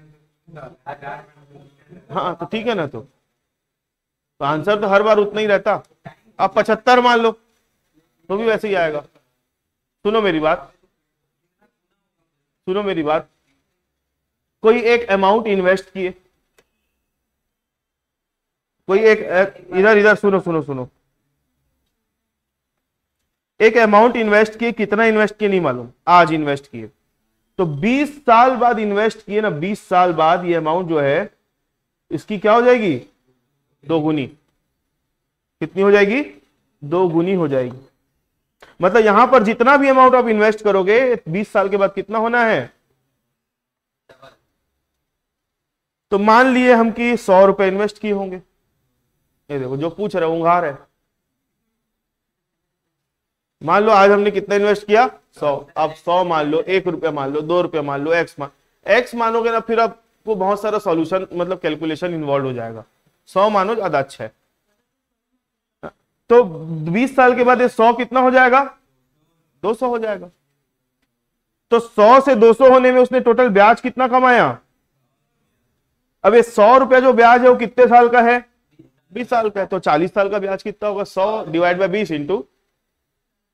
हाँ तो ठीक है ना तो। तो आंसर तो हर बार उतना ही रहता। आप पचहत्तर मान लो तो भी वैसे ही आएगा। सुनो मेरी बात। सुनो मेरी बात। कोई एक अमाउंट इन्वेस्ट किए? कोई एक इधर इधर, सुनो सुनो सुनो। एक अमाउंट इन्वेस्ट किए, कितना इन्वेस्ट किए नहीं मालूम। आज इन्वेस्ट किए। तो 20 साल बाद इन्वेस्ट किए ना 20 साल बाद ये अमाउंट जो है, इसकी क्या हो जाएगी? दो गुनी। कितनी हो जाएगी? दो गुनी हो जाएगी। मतलब यहाँ पर जितना भी अमाउंट आप इन्वेस्ट करोगे 20 साल के बाद कितना होना है? तो मान लिए हम कि सौ रुपए इन्वेस्ट किए होंगे। ये देखो, जो पूछ रहे उंगार है। मान लो आज हमने कितना इन्वेस्ट किया? सौ। अब सौ मान लो, एक रुपया मान लो, दो रुपया मान लो एक्स मान एक्स मानोगे ना, फिर आपको बहुत सारा सॉल्यूशन मतलब कैलकुलेशन इन्वॉल्व हो जाएगा। सौ मानो ज़्यादा अच्छा है। तो 20 साल के बाद ये सौ कितना हो जाएगा? 200 हो जाएगा। तो 100 से 200 होने में उसने टोटल ब्याज कितना कमाया? अब ये सौ रुपया जो ब्याज है वो कितने साल का है? बीस साल का है। तो चालीस साल का ब्याज कितना होगा? सौ डिवाइड बाय बीस इंटू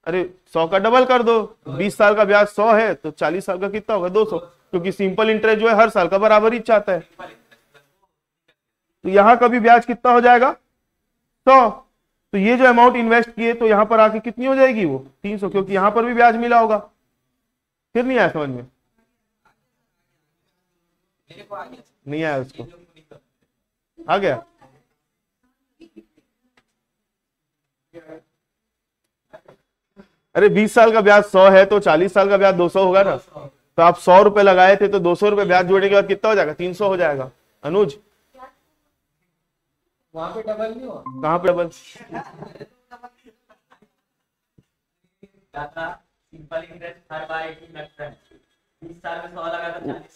अरे सौ का डबल कर दो। बीस साल का ब्याज सौ है तो चालीस साल का कितना होगा? दो सौ। क्योंकि सिंपल इंटरेस्ट जो है, हर साल का बराबर ही चाहता है। तो यहाँ का भी ब्याज कितना हो जाएगा? सौ। तो ये जो अमाउंट इन्वेस्ट किए तो यहाँ पर आके कितनी हो जाएगी वो? तीन सौ, क्योंकि यहाँ पर भी ब्याज मिला होगा। फिर नहीं आया समझ में? नहीं आया उसको। आ गया। अरे बीस साल का ब्याज सौ है तो चालीस साल का ब्याज दो सौ होगा ना? तो आप सौ रुपए लगाए थे तो दो सौ रुपए ब्याज जोड़ने के बाद कितना हो जाएगा? तीन सौ हो जाएगा। अनुज? वहाँ पे डबल नहीं हुआ? कहाँ पे डबल तो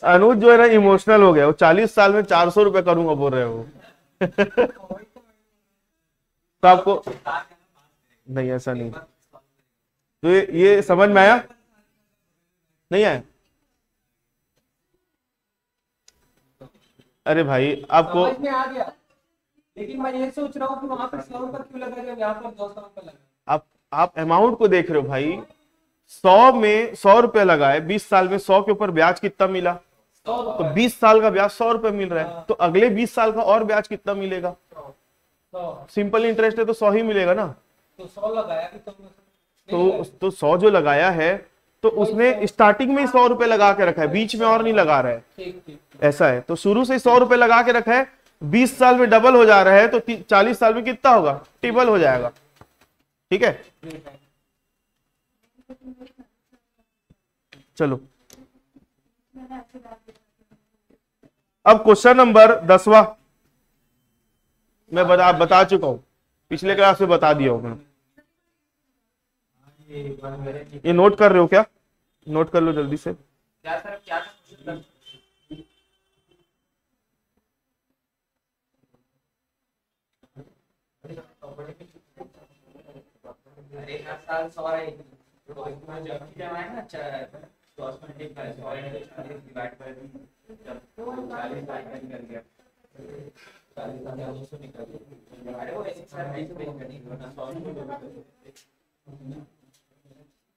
अनुज जो है ना इमोशनल हो गया। वो चालीस साल में चार सौ रुपए करूँगा बोल रहे हो। (laughs) तो आपको नहीं ऐसा नहीं। तो ये, ये समझ में आया? नहीं आया? अरे भाई आपको समझ में आ गया। लेकिन मैं ये सोच रहा हूँ कि वहाँ पर सौ क्यों लगा जब यहाँ पर दो सौ लगा? आप आप अमाउंट को देख रहे हो भाई। सौ में सौ रुपए लगाए बीस साल में सौ के ऊपर ब्याज कितना मिला? तो बीस साल का ब्याज सौ रुपए मिल रहा है। तो अगले बीस साल का और ब्याज कितना मिलेगा? सिंपल इंटरेस्ट है तो सौ ही मिलेगा ना। तो सौ लगाया तो तो सौ जो लगाया है तो उसने स्टार्टिंग में ही सौ रुपए लगा के रखा है बीच में और नहीं लगा रहा है। ऐसा है। तो शुरू से सौ रुपए लगा के रखा है बीस साल में डबल हो जा रहा है तो चालीस साल में कितना होगा? टिबल हो जाएगा। ठीक है? चलो। अब क्वेश्चन नंबर दसवा। मैं बता बता चुका हूँ। पिछले क्लास में बता दिया हूँ। मैं ये नोट कर रहे हो क्या? नोट कर लो जल्दी से।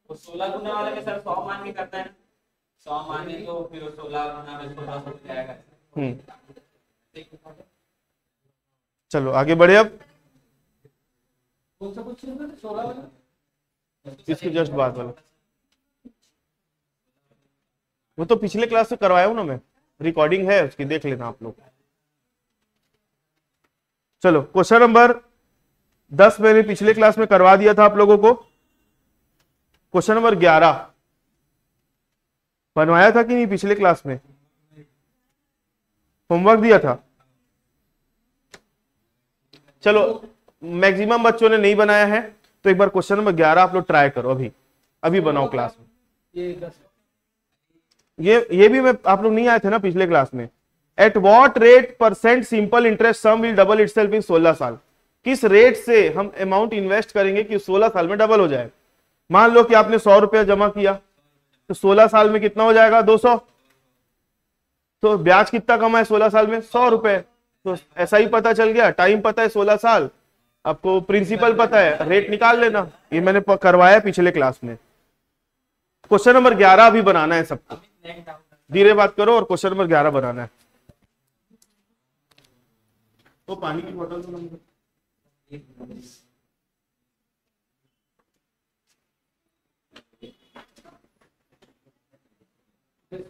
वो सोलह गुना वाला में सर सौ मान के करता है। सौ मान तो फिर सोलह गुना में सोलह सौ जाएगा। हम्म। चलो आगे बढ़े अब। कौन सा कुछ सोलह वाला? इसके जस्ट बाद वाला। वो तो पिछले क्लास से करवाया हूँ ना मैं रिकॉर्डिंग है उसकी देख लेना आप लोग। चलो क्वेश्चन नंबर दस मैंने पिछले क्लास में करवा दिया था आप लोगों को। क्वेश्चन नंबर ग्यारह। बनवाया था कि नहीं पिछले क्लास में? होमवर्क दिया था। चलो मैक्सिमम बच्चों ने नहीं बनाया है तो एक बार क्वेश्चन नंबर ग्यारह आप लोग ट्राई करो अभी। अभी बनाओ क्लास में। ये ये भी मैं आप लोग नहीं आए थे ना पिछले क्लास में? At what rate percent simple interest sum will double it in सोलह साल? किस रेट से हम अमाउंट इन्वेस्ट करेंगे कि सोलह साल में डबल हो जाए? मान लो कि आपने सौ रुपया जमा किया तो सोलह साल में कितना हो जाएगा? दो सौ। तो ब्याज कितना कमा है सोलह साल में? सौ रुपए। तो ऐसा ही पता चल गया। टाइम पता है सोलह साल। आपको प्रिंसिपल पता है। रेट निकाल लेना। ये मैंने करवाया पिछले क्लास में। क्वेश्चन नंबर ग्यारह भी बनाना है सबको। धीरे बात करो और क्वेश्चन नंबर ग्यारह बनाना है। तो पानी की बोतल तो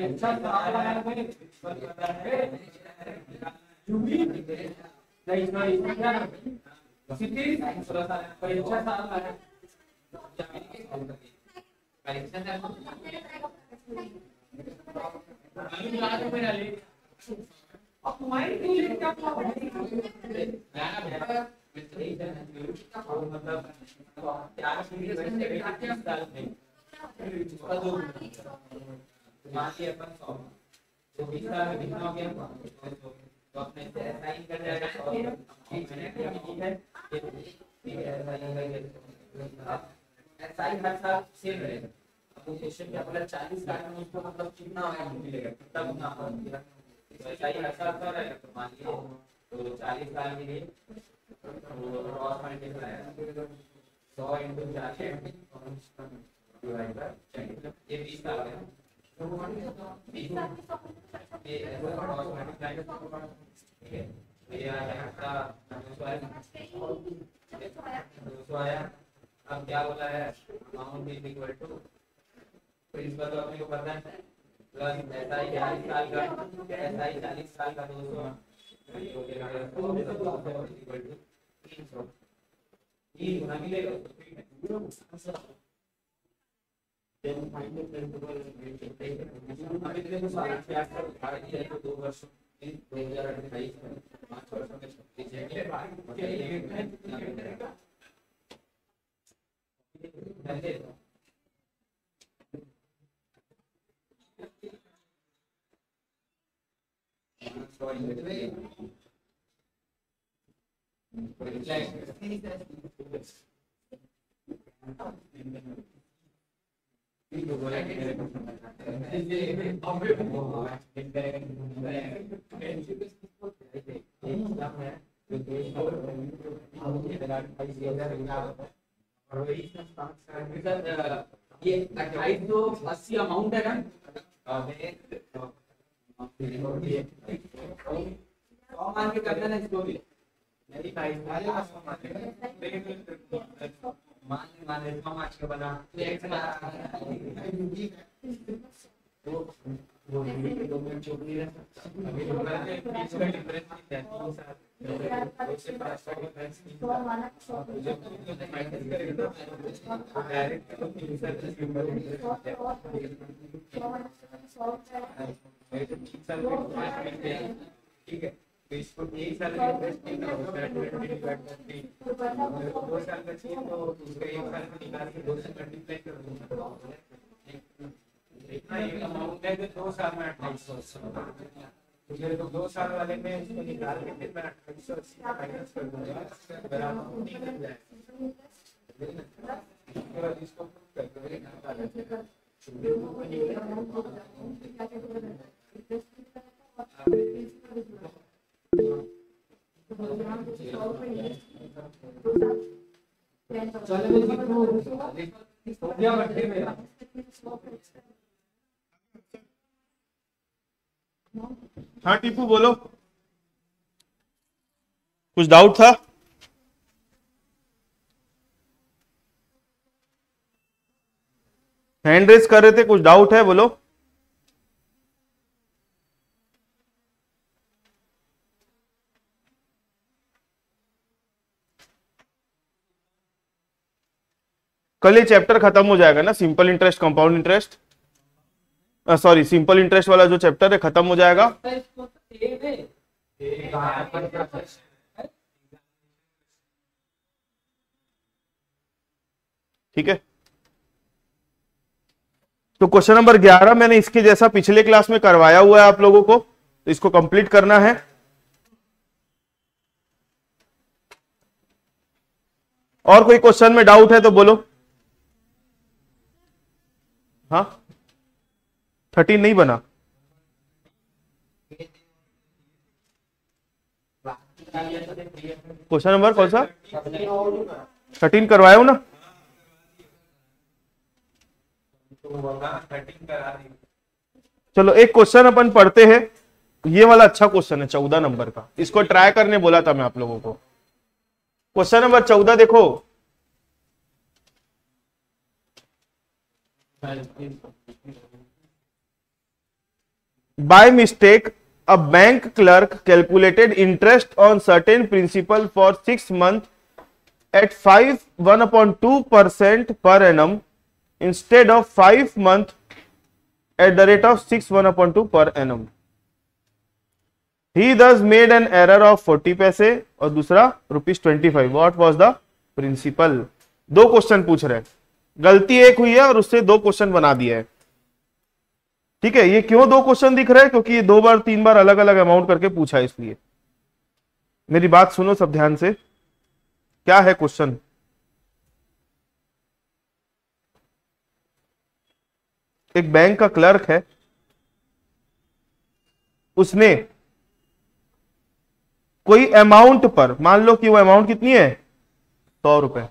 अच्छा साल आया भाई जूबी नहीं नहीं इसमें क्या सिटी परीक्षा साल आया अब तुम्हारी क्यों लेके क्या चालीस लाख में उसको मतलब कितना मिलेगा कितना गुना मिलेगा ऐसा ही ऐसा कर रहे तो मान लीजिए तो चालीस साल के लिए तो क्रॉस मल्टीप्लाई सौ इंटू चालीस डिवाइड बाय ये बीस साल है बीस ये ऐसा क्रॉस मल्टीप्लाई ठीक है तो ये आ गया आपका दो सौ आया दो सौ आया अब क्या बोला है amount is equal to principal तो अपने को पता है प्लस ऐसा ही चालीस साल का ऐसा ही चालीस साल का दो सौ तीन सौ तीन गुना मिलेगा तो ठीक है अभी देखो सारा से आठ सौ अठारह दिया तो दो वर्ष दो हज़ार अट्ठाईस में पाँच वर्षों में छत्तीस है ये अट्ठाईस जो अस्सी अमाउंट है ना मान के करना ना इसको भी नहीं भाई मान मान मान बना तो वो दो मिनट चुप नहीं रहा अभी लोग कहते हैं बीच डिफरेंस नहीं है तीन साल उससे पाँच सौ डिफरेंस नहीं था जब तुम माइनस करेगा तो डायरेक्ट तो तीन साल का सिंबल ठीक है। तो इसको एक साल का इंटरेस्ट नहीं ना उसका ट्वेंटी डिवाइड बाय दो साल का चाहिए तो उसका एक साल का निकाल के दो से मल्टीप्लाई कर दूँगा इतना एक अमाउंट है तो दो साल में अट्ठाईस सौ अस्सी तो दो साल वाले में इसको निकाल के फिर मैं अट्ठाईस सौ अस्सी का माइनस कर दूँगा बराबर नहीं कर जाएगा इसको कर दो हाँ। टीपू बोलो। कुछ डाउट था? हैंड रेस कर रहे थे, कुछ डाउट है, बोलो। कल ये चैप्टर खत्म हो जाएगा ना simple interest compound interest sorry simple interest वाला जो चैप्टर है, खत्म हो जाएगा। ठीक है? तो क्वेश्चन नंबर 11 मैंने इसके जैसा पिछले क्लास में करवाया हुआ है आप लोगों को तो इसको कंप्लीट करना है। और कोई क्वेश्चन में डाउट है तो बोलो। हाँ? थर्टीन नहीं बना। क्वेश्चन नंबर कौन सा? थर्टीन करवाया हूँ ना। चलो, एक क्वेश्चन अपन पढ़ते हैं। ये वाला अच्छा क्वेश्चन है, चौदह नंबर का। इसको ट्राई करने बोला था मैं आप लोगों को। क्वेश्चन नंबर चौदह देखो। By mistake a bank clerk calculated interest on certain principal for six month at five one upon two percent per annum instead of five month at the rate of six one upon two per annum he thus made an error of forty paise और दूसरा rupees twenty five what was the principal दो question पूछ रहे हैं। गलती एक हुई है और उससे दो क्वेश्चन बना दिया है। ठीक है, ये क्यों दो क्वेश्चन दिख रहे हैं? क्योंकि ये दो बार, तीन बार अलग अलग अमाउंट करके पूछा है इसलिए। मेरी बात सुनो सब ध्यान से। क्या है क्वेश्चन एक बैंक का क्लर्क है। उसने कोई अमाउंट पर, मान लो कि वो अमाउंट कितनी है? सौ रुपए।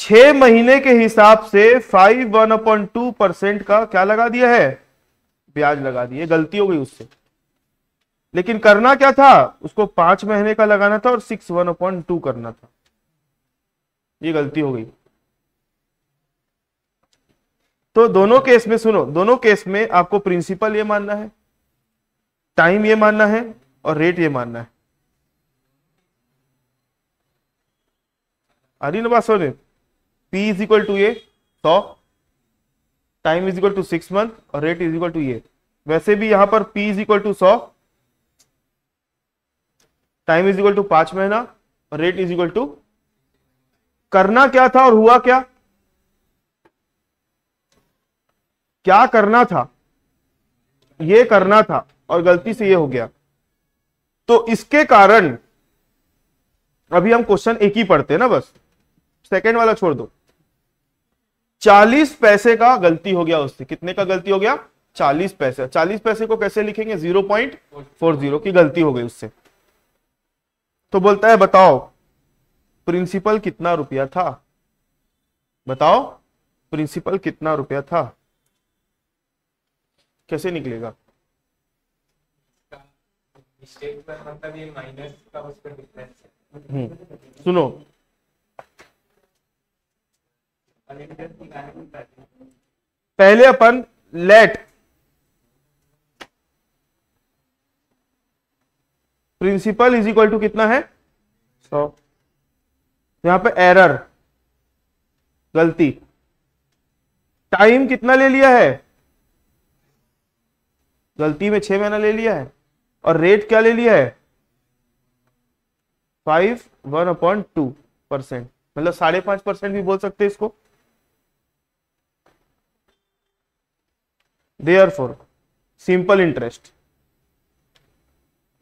छह महीने के हिसाब से five one upon two percent का क्या लगा दिया है? ब्याज लगा दिए, गलती हो गई उससे। लेकिन करना क्या था? उसको पाँच महीने का लगाना था और सिक्स वन अपॉइंट टू करना था। ये गलती हो गई। तो दोनों केस में सुनो, दोनों केस में आपको प्रिंसिपल ये मानना है टाइम ये मानना है और रेट ये मानना है। आ रही ना P is equal to a सौ time is equal to six month और रेट इज़ इक्वल टू ये वैसे भी यहाँ पर पी इज़ इक्वल टू सौ टाइम इज़ इक्वल टू पाँच महीना, और रेट इज़ इक्वल टू करना क्या था और हुआ क्या? क्या करना था? ये करना था, और गलती से ये हो गया। तो इसके कारण, अभी हम क्वेश्चन एक ही पढ़ते हैं ना बस। सेकेंड वाला छोड़ दो। चालीस पैसे का गलती हो गया उससे। कितने का गलती हो गया? चालीस पैसे। चालीस पैसे को कैसे लिखेंगे? ज़ीरो पॉइंट फोर ज़ीरो की गलती हो गई उससे। तो बोलता है बताओ प्रिंसिपल कितना रुपया था? बताओ प्रिंसिपल कितना रुपया था? कैसे निकलेगा? मिस्टेक पर मतलब ये माइनस का उस पर डिफरेंस है हम्म, सुनो और इंटरेस्ट निकालने की बात है पहले अपन let principal is equal to कितना है? सौ। यहाँ पे एरर गलती। टाइम कितना ले लिया है? गलती में छह महीना ले लिया है। और रेट क्या ले लिया है? Five one upon two percent मतलब साढ़े पाँच परसेंट भी बोल सकते हैं इसको। Therefore simple interest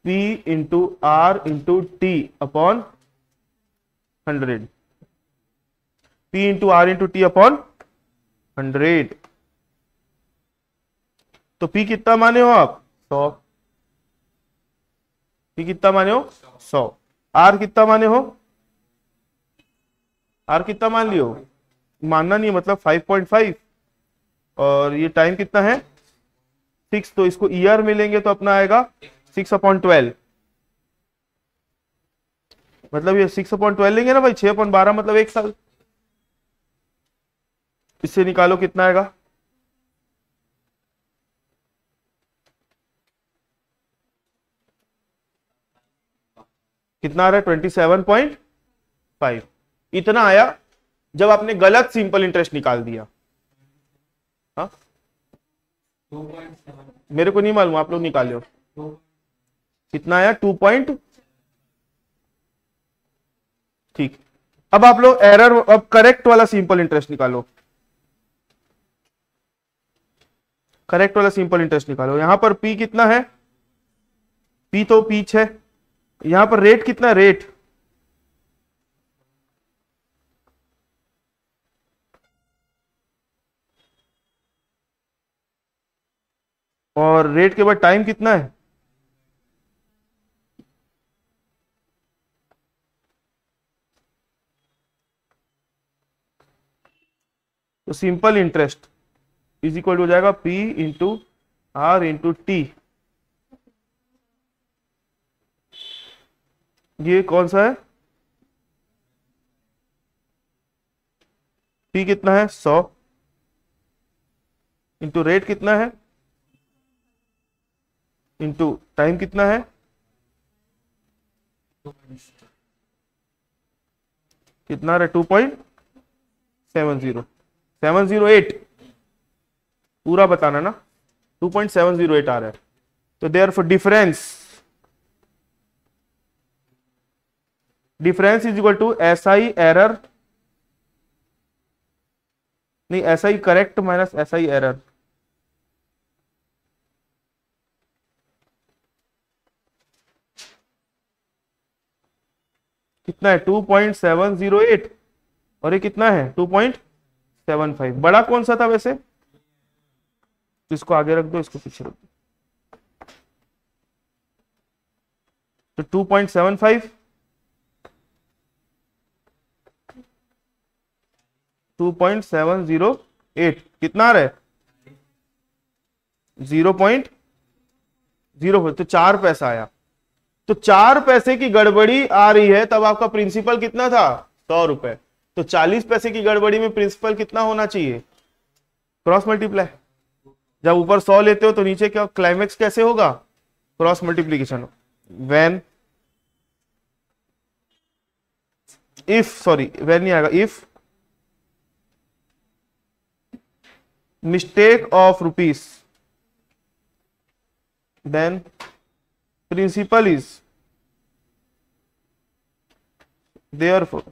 p into r into t upon 100 p into r into t upon 100 तो p कितना माने हो आप 100 p कितना माने हो 100 r कितना माने हो r कितना मान लियो मानना नहीं मतलब 5.5 और ये टाइम कितना है सिक्स तो इसको ईयर में लेंगे तो अपना आएगा सिक्स अपॉइंट ट्वेल्व। मतलब ये सिक्स अपॉइंट ट्वेल्व लेंगे ना भाई, छह अपॉइंट बारह मतलब एक साल। इससे निकालो कितना आएगा? कितना आ रहा है? Twenty seven point five. इतना आया जब आपने गलत सिंपल इंटरेस्ट निकाल दिया। हाँ? मेरे को नहीं मालूम, आप लोग निकालो कितना आया? Two point? ठीक। अब आप लोग एरर, अब करेक्ट वाला सिंपल इंटरेस्ट निकालो। करेक्ट वाला सिंपल इंटरेस्ट निकालो। यहाँ पर पी कितना है? पी तो पीच है यहाँ पर रेट कितना? रेट और रेट के बाद टाइम कितना है? तो सिंपल इंटरेस्ट इज़ इक्वल हो जाएगा P into R into T ये कौन सा है? पी कितना है? सौ. इंटू रेट कितना है? इंटू टाइम कितना है? कितना रहा? Two point seven zero seven zero eight पूरा बताना ना? Two point seven zero eight आ रहा है। तो therefore difference difference is equal to S I error नहीं S I correct minus S I error कितना है? Two point seven zero eight और ये कितना है? टू पॉइंट सेवन फाइव बड़ा कौन सा था वैसे? तो इसको आगे रख दो, इसको पीछे रख दो। तो two point seven five two point seven zero eight कितना आ रहा? है ज़ीरो पॉइंट ज़ीरो तो चार पैसा आया। तो चार पैसे की गड़बड़ी आ रही है, तब आपका प्रिंसिपल कितना था? सौ रुपए। तो चालीस पैसे की गड़बड़ी में प्रिंसिपल कितना होना चाहिए? क्रॉस मल्टीप्लाई जब ऊपर सौ लेते हो तो नीचे क्या क्लाइमेक्स कैसे होगा? Cross multiplication when if sorry where नहीं आएगा if mistake of rupees then principal is therefore,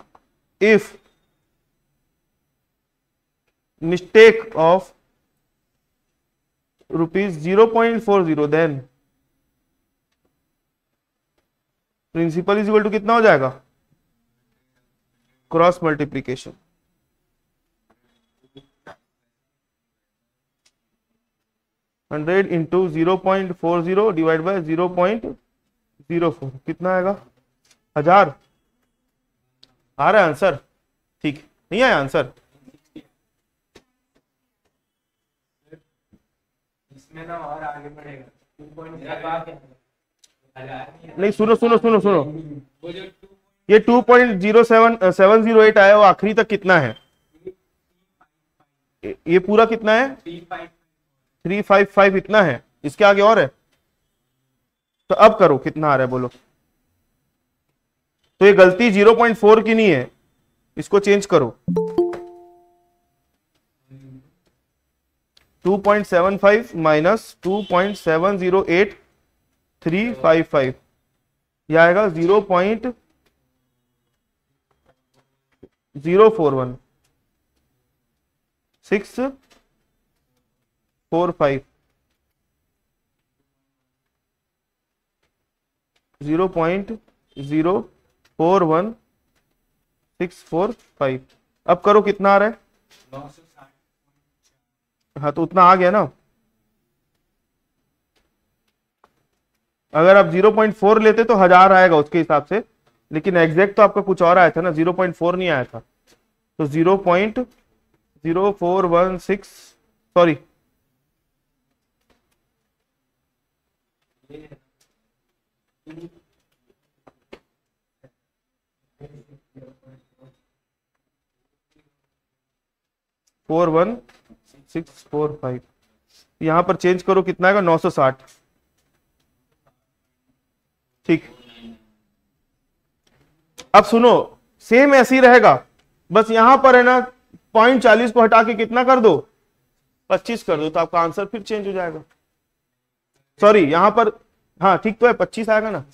if mistake of rupees 0.40 then principal is equal to कितना हो जाएगा? Cross multiplication hundred into zero point four zero divide by zero point zero four कितना आएगा? हज़ार। आ रहा है answer ठीक। नहीं आया आंसर इसमें ना और आगे बढ़ेगा। नहीं सुनो सुनो सुनो सुनो। ये two point zero seven seven zero eight आया वो आखिरी तक कितना है? ये- ये पूरा कितना है? थ्री फाइव फाइव फाइव इतना है, इसके आगे और है? तो अब करो, कितना आ रहा है बोलो। तो ये गलती 0.4 की नहीं है, इसको चेंज करो। 2.75 माइनस 2.708355 यह आएगा 0.041 six four five zero point zero four one six four five. अब करो कितना आ रहा है? हाँ तो उतना आ गया ना। अगर आप 0.4 लेते तो हज़ार आएगा उसके हिसाब से, लेकिन एग्जैक्ट तो आपका कुछ और आया था ना 0.4 नहीं आया था। तो 0.0416 sorry four one six four five. यहाँ पर चेंज करो, कितना आएगा? नौ सौ साठ। ठीक। अब सुनो सेम ऐसे रहेगा। बस यहाँ पर है ना पॉइंट चालीस को हटा के कितना कर दो? पच्चीस कर दो तो आपका आंसर फिर चेंज हो जाएगा। सॉरी यहाँ पर हाँ ठीक तो है, पच्चीस आएगा ना?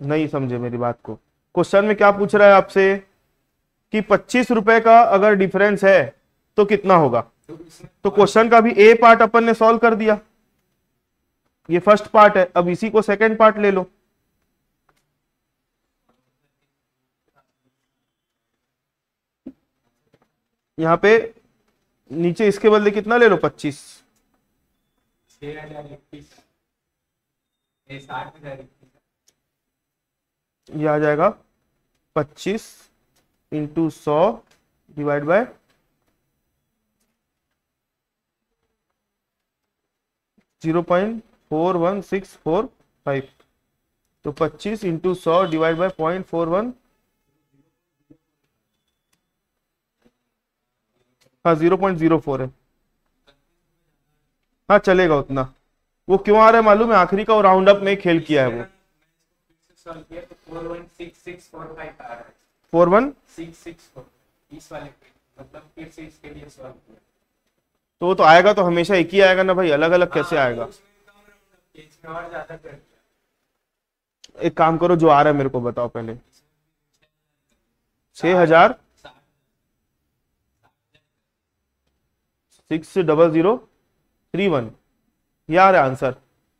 नहीं समझे मेरी बात को। क्वेश्चन में क्या पूछ रहा है आपसे? कि पच्चीस रुपए का अगर डिफरेंस है तो कितना होगा? तो क्वेश्चन का भी ए पार्ट अपन ने सॉल्व कर दिया। ये फ़र्स्ट पार्ट है, अब इसी को सेकंड पार्ट ले लो। यहाँ पे नीचे इसके बदले कितना ले लो? पच्चीस। ये आ जाएगा पच्चीस। इंटू सौ divide by zero point four one six four five तो पच्चीस इंटू सौ divide by point four one हाँ ज़ीरो पॉइंट ज़ीरो फोर है। हाँ चलेगा उतना। वो क्यों आ रहा है मालूम है? आखिरी का वो राउंड अप में खेल किया है वो। Four one? सिक्स सिक्स इस वाले मतलब फिर से इसके लिए सॉल्व किया तो वो तो आएगा तो हमेशा एक ही आएगा ना भाई? अलग अलग कैसे हाँ, आएगा? दिया। एक काम करो जो आ रहा है मेरे को बताओ पहले। छह हज़ार। Six double zero three one. ये आ रहा है आंसर।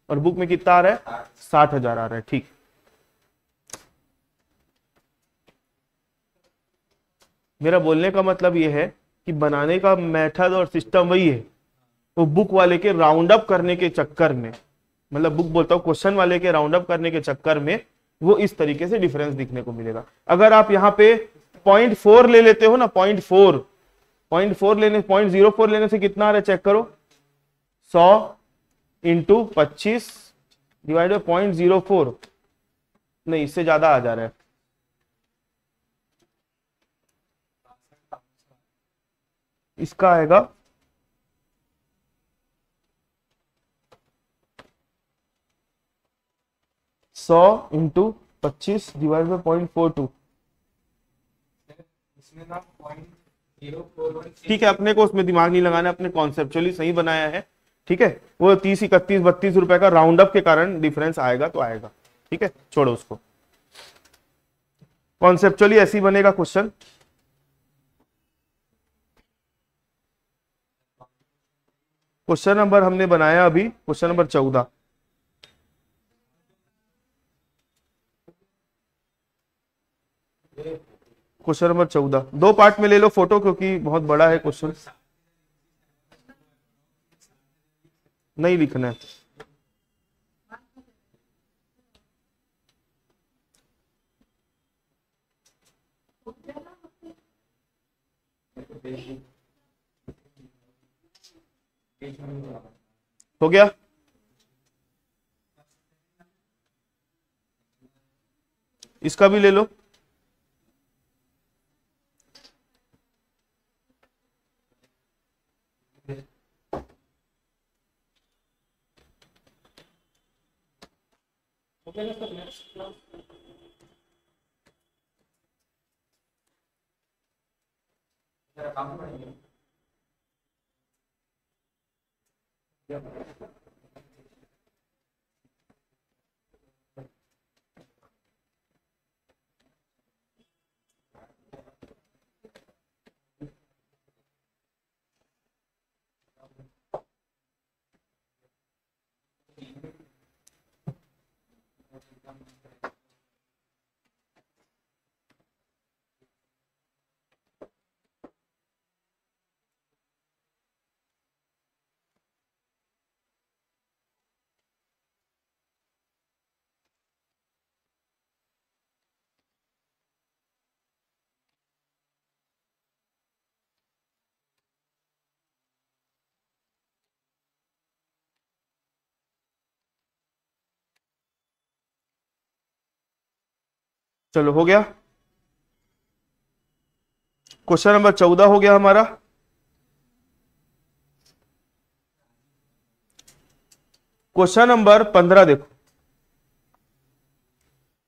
और बुक में कितना आ रहा है? साठ हज़ार आ रहा है ठीक। मेरा बोलने का मतलब ये है कि बनाने का मेथड और सिस्टम वही है। वो बुक वाले के राउंड अप करने के चक्कर में मतलब बुक बोलता हूँ क्वेश्चन वाले के राउंड अप करने के चक्कर में वो इस तरीके से डिफरेंस दिखने को मिलेगा। अगर आप यहाँ पे पॉइंट फोर ले लेते हो ना पॉइंट फोर पॉइंट फोर लेने पॉइंट ज़ीरो फोर लेने से कितना आ रहा है चेक करो? सौ इंटू पच्चीस divide by point zero four नहीं, इससे ज़्यादा आ जा रहा है। इसका आएगा सौ इंटू पच्चीस divide by point four two. ठीक है अपने को उसमें दिमाग नहीं लगाना अपने कॉन्सेप्चुअली सही बनाया है। ठीक है वो तीस इकतीस बत्तीस रुपए का राउंड अप के कारण डिफरेंस आएगा तो आएगा। ठीक है छोड़ो उसको। कॉन्सेप्चुअली ऐसी बनेगा क्वेश्चन क्वेश्चन नंबर हमने बनाया अभी, क्वेश्चन नंबर चौदह। क्वेश्चन नंबर चौदह। दो पार्ट में ले लो फ़ोटो, क्योंकि बहुत बड़ा है क्वेश्चन। नहीं लिखना है। हो गया? इसका भी ले लो। काम पड़ेगा Yap. चलो, हो गया? क्वेश्चन नंबर चौदह हो गया हमारा। क्वेश्चन नंबर पंद्रह देखो।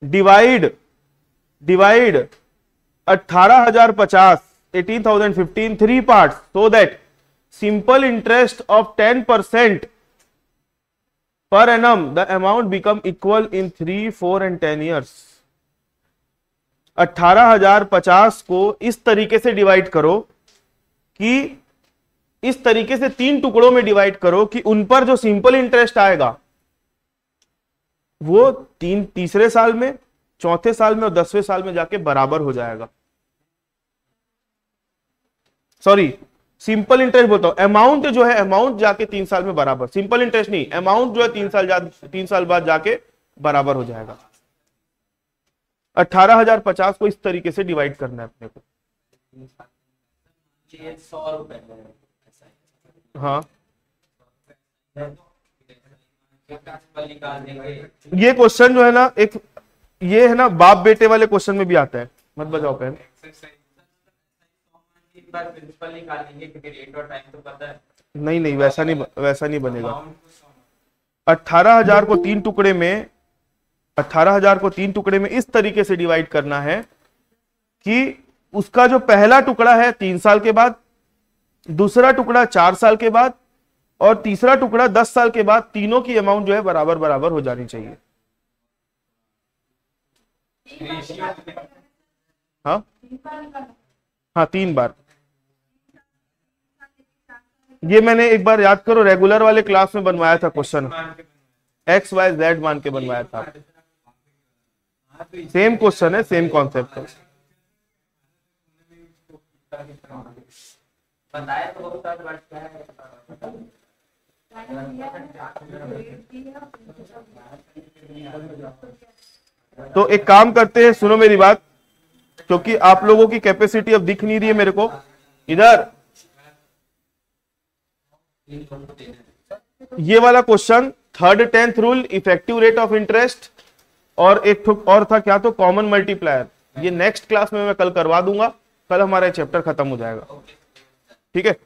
डिवाइड डिवाइड अट्ठारह हज़ार पचास eighteen thousand fifteen three part so that simple interest of ten percent per annum the amount become equal in three four and ten years. 18,050 को इस तरीके से डिवाइड करो कि इस तरीके से तीन टुकड़ों में डिवाइड करो कि उन पर जो सिंपल इंटरेस्ट आएगा वो तीन तीसरे साल में चौथे साल में और दसवें साल में जाके बराबर हो जाएगा। सॉरी सिंपल इंटरेस्ट बोलता हूँ। अमाउंट जो है अमाउंट जाके तीन साल में बराबर। सिंपल इंटरेस्ट नहीं अमाउंट जो है तीन साल जा तीन साल बाद जाके बराबर हो जाएगा। अठारह हज़ार पचास को इस तरीके से डिवाइड करना है अपने को। है। ये क्वेश्चन जो है ना, एक, ये है ना बाप बेटे वाले क्वेश्चन में भी आता है। मत बजाओ है नहीं नहीं, वैसा नहीं वैसा नहीं बनेगा। अट्ठारह हज़ार को तीन टुकड़े में अट्ठारह हज़ार को तीन टुकड़े में इस तरीके से डिवाइड करना है कि उसका जो पहला टुकड़ा है तीन साल के बाद, दूसरा टुकड़ा चार साल के बाद, और तीसरा टुकड़ा दस साल के बाद तीनों की अमाउंट जो है बराबर बराबर हो जानी चाहिए। हाँ? हाँ तीन बार। ये मैंने एक बार याद करो रेगुलर वाले क्लास में बनवाया था क्वेश्चन एक्स वाई जेड मान के बनवाया था। सेम क्वेश्चन है सेम कॉन्सेप्ट है तो एक काम करते हैं, सुनो मेरी बात, क्योंकि आप लोगों की कैपेसिटी अब दिख नहीं रही है मेरे को। इधर। ये वाला question third tenth rule effective rate of interest और एक ठो और था क्या तो कॉमन मल्टीप्लायर ये नेक्स्ट क्लास में मैं कल करवा दूँगा, कल हमारा चैप्टर खत्म हो जाएगा। ठीक है?